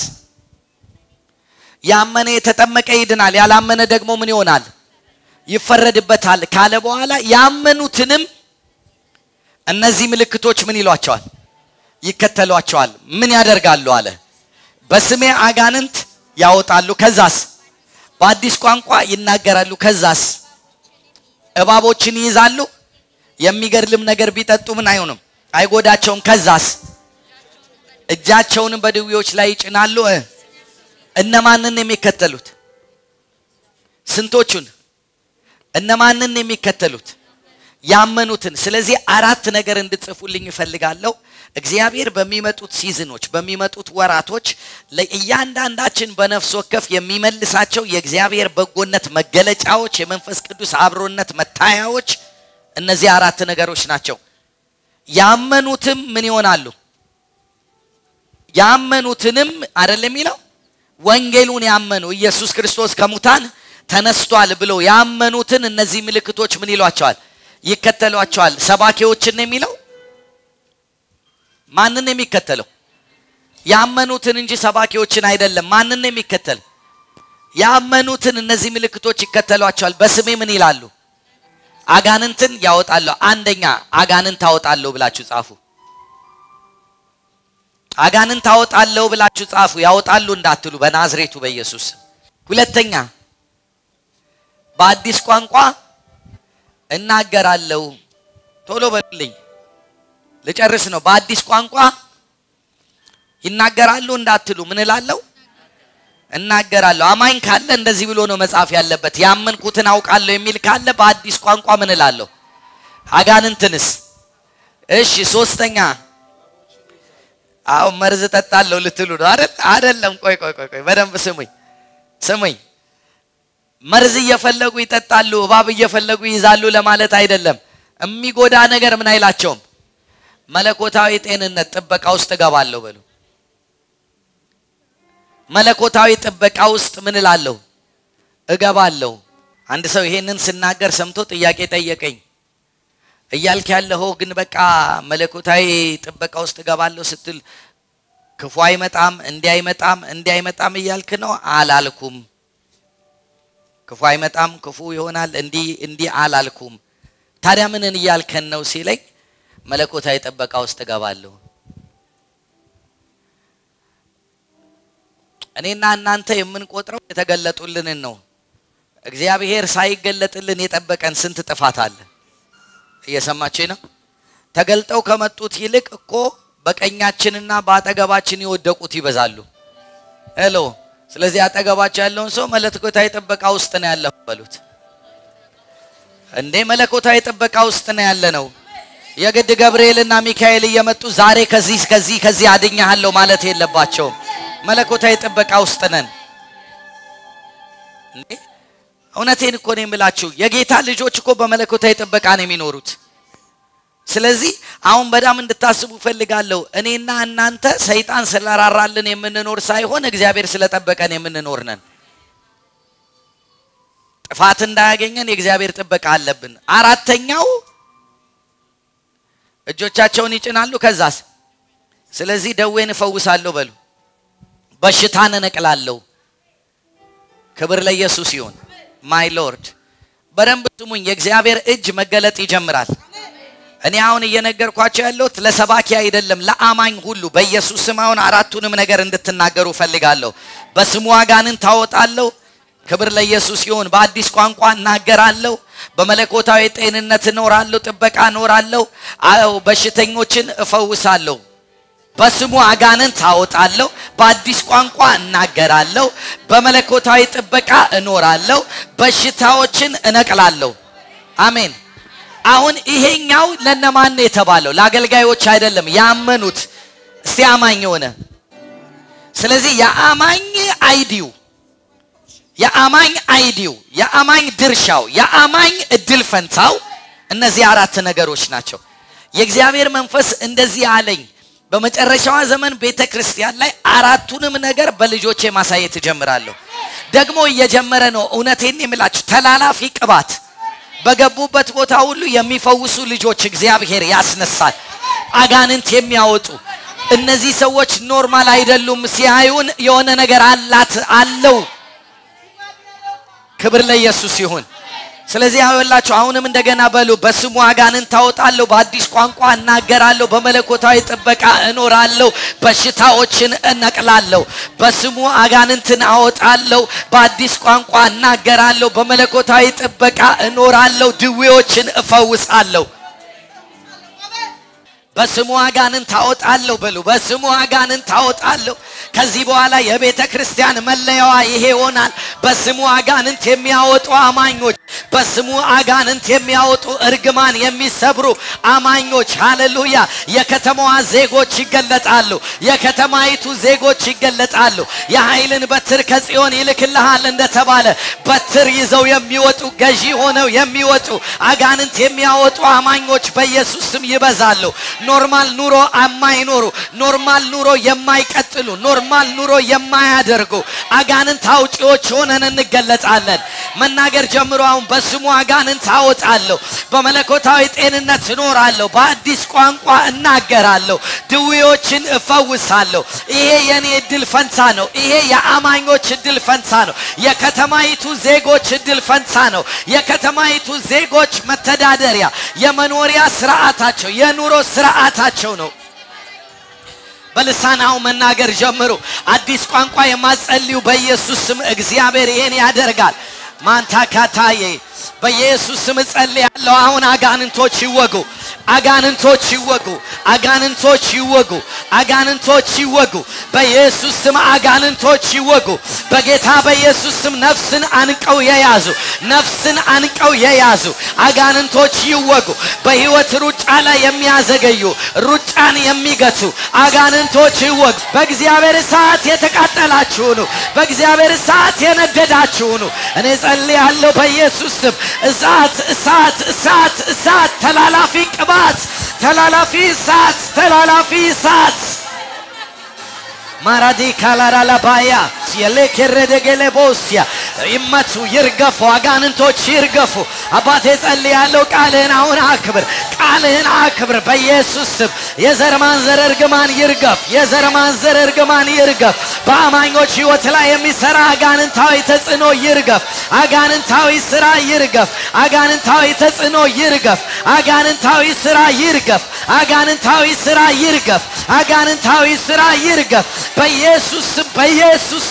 ያመነ የተጠመቀ ይድናል፣ ያላመነ ደግሞ ምን ይሆናል? ይፈረድበታል ካለ በኋላ ያመኑትንም እነዚህ ምልክቶች ምን ይሏቸዋል? ይከተሏቸዋል። ምን ያደርጋሉ አለ? በስሜ አጋንንት ያወጣሉ። ከዛስ? በአዲስ ቋንቋ ይናገራሉ። ከዛስ? እባቦችን ይይዛሉ። የሚገድልም ነገር ቢጠጡ ምን አይሆንም? አይጎዳቸውም። ከዛስ? እጃቸውንም በድዌዎች ላይ ይጭናሉ። እነማንን የሚከተሉት? ስንቶቹን? እነማንን የሚከተሉት? ያመኑትን። ስለዚህ አራት ነገር እንድጽፉልኝ እፈልጋለሁ። እግዚአብሔር በሚመጡት ሲዝኖች በሚመጡት ወራቶች ለእያንዳንዳችን በነፍስ ወከፍ የሚመልሳቸው የእግዚአብሔር በጎነት መገለጫዎች፣ የመንፈስ ቅዱስ አብሮነት መታያዎች እነዚህ አራት ነገሮች ናቸው። ያመኑትም ምን ይሆናሉ? ያመኑትንም አይደለም የሚለው ወንጌሉን ያመኑ ኢየሱስ ክርስቶስ ከሙታን ተነስቷል ብለው ያመኑትን እነዚህ ምልክቶች ምን ይሏቸዋል? ይከተሏቸዋል። ሰባኪዎችን የሚለው ማንን የሚከተለው? ያመኑትን እንጂ ሰባኪዎችን አይደለም። ማንን የሚከተል? ያመኑትን እነዚህ ምልክቶች ይከተሏቸዋል። በስሜ ምን ይላሉ? አጋንንትን ያወጣሉ። አንደኛ አጋንንት አወጣለሁ ብላችሁ ጻፉ። አጋንንት አወጣለሁ ብላችሁ ጻፉ። ያወጣሉ እንዳትሉ በናዝሬቱ በኢየሱስ። ሁለተኛ በአዲስ ቋንቋ እናገራለሁ። ቶሎ በሉልኝ፣ ልጨርስ ነው። በአዲስ ቋንቋ ይናገራሉ እንዳትሉ ምን እላለሁ? እናገራለሁ። አማኝ ካለ እንደዚህ ብሎ ነው መጻፍ ያለበት። ያመንኩትን አውቃለሁ የሚል ካለ በአዲስ ቋንቋ ምን እላለሁ? አጋንንትንስ? እሺ፣ ሶስተኛ አዎ መርዝ ጠጣለሁ ልትሉ ነው አይደል? አይደለም። ቆይ ቆይ ቆይ ቆይ በደንብ ስሙኝ ስሙኝ። መርዝ እየፈለጉ ይጠጣሉ፣ እባብ እየፈለጉ ይይዛሉ ለማለት አይደለም። የሚጎዳ ነገር ምን አይላቸውም። መለኮታዊ ጤንነት ጥበቃ ውስጥ እገባለሁ በሉ። መለኮታዊ ጥበቃ ውስጥ ምን እላለሁ? እገባለሁ። አንድ ሰው ይሄንን ስናገር ሰምቶ ጥያቄ ጠየቀኝ። እያልክ ያለኸው ግን በቃ መለኮታዊ ጥበቃ ውስጥ እገባለሁ ስትል ክፉ አይመጣም፣ እንዲህ አይመጣም፣ እንዲህ አይመጣም እያልክ ነው? አላልኩም። ክፉ አይመጣም፣ ክፉ ይሆናል፣ እንዲህ እንዲህ አላልኩም። ታዲያ ምንን እያልከን ነው ሲለኝ መለኮታዊ ጥበቃ ውስጥ እገባለሁ። እኔና እናንተ የምንቆጥረው የተገለጡልንን ነው። እግዚአብሔር ሳይገለጥልን የጠበቀን ስንት ጥፋት አለ። እየሰማችኝ ነው? ተገልጠው ከመጡት ይልቅ እኮ በቀኛችንና በአጠገባችን የወደቁት ይበዛሉ። ሄሎ። ስለዚህ አጠገባቸው ያለውን ሰው መለኮታዊ ጥበቃ ውስጥ ነው ያለው በሉት። እንዴ መለኮታዊ ጥበቃ ውስጥ ነው ያለ ነው። የግድ ገብርኤልና ሚካኤል እየመጡ ዛሬ ከዚህ ከዚህ ከዚህ አድኛለሁ ማለት የለባቸውም። መለኮታዊ ጥበቃ ውስጥ ነን። እውነቴን እኮ ነው የምላችሁ። የጌታ ልጆች እኮ በመለኮታዊ ጥበቃ ነው የሚኖሩት። ስለዚህ አሁን በጣም እንድታስቡ እፈልጋለሁ። እኔና እናንተ ሰይጣን ስለራራልን የምንኖር ሳይሆን እግዚአብሔር ስለጠበቀን የምንኖር ነን። ጥፋት እንዳያገኘን የእግዚአብሔር ጥበቃ አለብን። አራተኛው እጆቻቸውን ይጭናሉ። ከዛስ ስለዚህ ደዌን እፈውሳለሁ በሉ። በሽታን እነቅላለሁ። ክብር ለኢየሱስ ይሁን። my Lord በደንብ ስሙኝ። የእግዚአብሔር እጅ መገለጥ ይጀምራል። እኔ አሁን እየነገርኳቸው ያለሁት ለሰባኪ አይደለም፣ ለአማኝ ሁሉ በኢየሱስ ስም አሁን አራቱንም ነገር እንድትናገሩ ፈልጋለሁ። በስሙ አጋንንት ታወጣለሁ። ክብር ለኢየሱስ ይሁን። በአዲስ ቋንቋ እናገራለሁ። በመለኮታዊ ጤንነት እኖራለሁ፣ ጥበቃ እኖራለሁ። በሽተኞችን እፈውሳለሁ። በስሙ አጋንንት አወጣለሁ። በአዲስ ቋንቋ እናገራለሁ። በመለኮታዊ ጥበቃ እኖራለሁ። በሽታዎችን እነቅላለሁ። አሜን። አሁን ይሄኛው ለነማን ነው የተባለው? ለአገልጋዮች አይደለም፣ ያመኑት። እስቲ አማኝ የሆነ ስለዚህ የአማኝ አይዲው የአማኝ አይዲው የአማኝ ድርሻው የአማኝ እድል ፈንታው እነዚህ አራት ነገሮች ናቸው። የእግዚአብሔር መንፈስ እንደዚህ አለኝ። በመጨረሻዋ ዘመን ቤተ ክርስቲያን ላይ አራቱንም ነገር በልጆቼ ማሳየት እጀምራለሁ። ደግሞ እየጀመረ ነው። እውነቴን የምላችሁ ተላላፊ ቅባት በገቡበት ቦታ ሁሉ የሚፈውሱ ልጆች እግዚአብሔር ያስነሳል። አጋንንት የሚያወጡ እነዚህ ሰዎች ኖርማል አይደሉም። ሲያዩን የሆነ ነገር አላት አለው። ክብር ለኢየሱስ ይሁን። ስለዚህ ያወላችሁ አሁንም እንደገና በሉ። በስሙ አጋንንት ታወጣለሁ፣ በአዲስ ቋንቋ እናገራለሁ፣ በመለኮታዊ ጥበቃ እኖራለሁ፣ በሽታዎችን እነቅላለሁ። በስሙ አጋንንትን አወጣለሁ፣ በአዲስ ቋንቋ እናገራለሁ፣ በመለኮታዊ ጥበቃ እኖራለሁ፣ ድዌዎችን እፈውሳለሁ። በስሙ አጋንንት ታወጣለሁ በሉ። በስሙ አጋንንት ታወጣለሁ። ከዚህ በኋላ የቤተ ክርስቲያን መለያዋ ይሄ ይሆናል። በስሙ አጋንንት የሚያወጡ አማኞች፣ በስሙ አጋንንት የሚያወጡ እርግማን የሚሰብሩ አማኞች፣ ሃሌሉያ! የከተማዋ ዜጎች ይገለጣሉ። የከተማይቱ ዜጎች ይገለጣሉ። የኃይልን በትር ከጽዮን ይልክልሃል እንደተባለ በትር ይዘው የሚወጡ ገዢ ሆነው የሚወጡ አጋንንት የሚያወጡ አማኞች በኢየሱስ ስም ይበዛሉ። ኖርማል ኑሮ የማይኖሩ ኖርማል ኑሮ የማይቀጥሉ ኖርማል ኑሮ የማያደርጉ አጋንንት አውጪዎች ሆነን እንገለጣለን። መናገር ጀምሮ አሁን በስሙ አጋንንት አወጣለሁ፣ በመለኮታዊ ጤንነት እኖራለሁ፣ በአዲስ ቋንቋ እናገራለሁ፣ ድዌዎችን እፈውሳለሁ። ይሄ የኔ እድል ፈንታ ነው። ይሄ የአማኞች እድል ፈንታ ነው። የከተማይቱ ዜጎች እድል ፈንታ ነው። የከተማይቱ ዜጎች መተዳደሪያ የመኖሪያ ስርዓታቸው የኑሮ ስርዓታቸው ነው። በልሳናው መናገር ጀምሩ። አዲስ ቋንቋ የማጸልዩ በኢየሱስ ስም እግዚአብሔር ይሄን ያደርጋል። ማንታካታዬ በኢየሱስ ስም እጸልያለሁ። አሁን አጋንንቶች ይወጉ፣ አጋንንቶች ይወጉ፣ አጋንንቶች ይወጉ፣ አጋንንቶች ይወጉ። በኢየሱስ ስም አጋንንቶች ይወጉ። በጌታ በኢየሱስ ስም ነፍስን አንቀው የያዙ ነፍስን አንቀው የያዙ አጋንንቶች ይወጉ። በህይወት ሩጫ ላይ የሚያዘገዩ ሩጫን የሚገቱ አጋንንቶች ይወጉ። በእግዚአብሔር እሳት የተቃጠላችሁ በእግዚአብሔር እሳት የነደዳችሁ እኔ ጸልያለሁ በኢየሱስ ስም እሳት እሳት እሳት እሳት ተላላፊ ቅባት ተላላፊ እሳት ተላላፊ እሳት። ማራዲ ካላራላባያ የሌኬረደገሌቦስያ ይመቱ ይርገፉ፣ አጋንንቶች ይርገፉ። አባቴ ጸልያለሁ፣ ቃልህን አሁን አክብር፣ ቃልህን አክብር በኢየሱስ ስም። የዘር ማንዘር እርግማን ይርገፍ፣ የዘር ማንዘር እርግማን ይርገፍ። በአማኞች ህይወት ላይ የሚሰራ አጋንንታዊ ተጽዕኖ ይርገፍ፣ አጋንንታዊ ስራ ይርገፍ፣ አጋንንታዊ ተጽዕኖ ይርገፍ፣ አጋንንታዊ ስራ ይርገፍ፣ አጋንንታዊ ስራ ይርገፍ፣ አጋንንታዊ ስራ ይርገፍ። በኢየሱስ ስም በኢየሱስ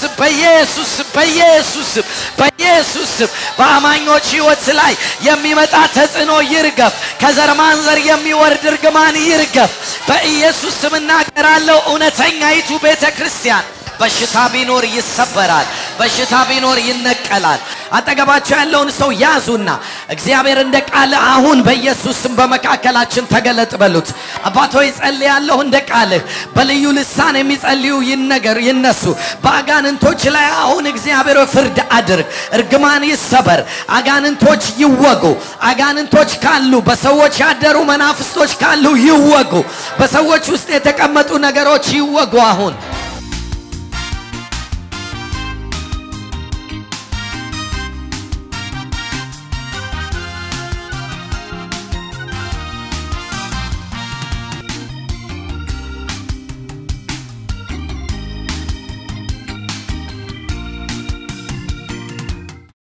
ስም በኢየሱስ በአማኞች ህይወት ላይ የሚመጣ ተጽዕኖ ይርገፍ። ከዘር ማንዘር የሚወርድ እርግማን ይርገፍ። በኢየሱስ ስም እናገራለሁ። እውነተኛይቱ ቤተ ክርስቲያን በሽታ ቢኖር ይሰበራል፣ በሽታ ቢኖር ይነቀላል። አጠገባቸው ያለውን ሰው ያዙና እግዚአብሔር እንደ ቃል አሁን በኢየሱስ ስም በመካከላችን ተገለጥ በሉት። አባቶ ጸልያለሁ እንደ ቃልህ በልዩ ልሳን የሚጸልዩ ይነገር ይነሱ። በአጋንንቶች ላይ አሁን እግዚአብሔር ፍርድ አድርግ፣ እርግማን ይሰበር፣ አጋንንቶች ይወጉ። አጋንንቶች ካሉ በሰዎች ያደሩ መናፍስቶች ካሉ ይወጉ። በሰዎች ውስጥ የተቀመጡ ነገሮች ይወጉ አሁን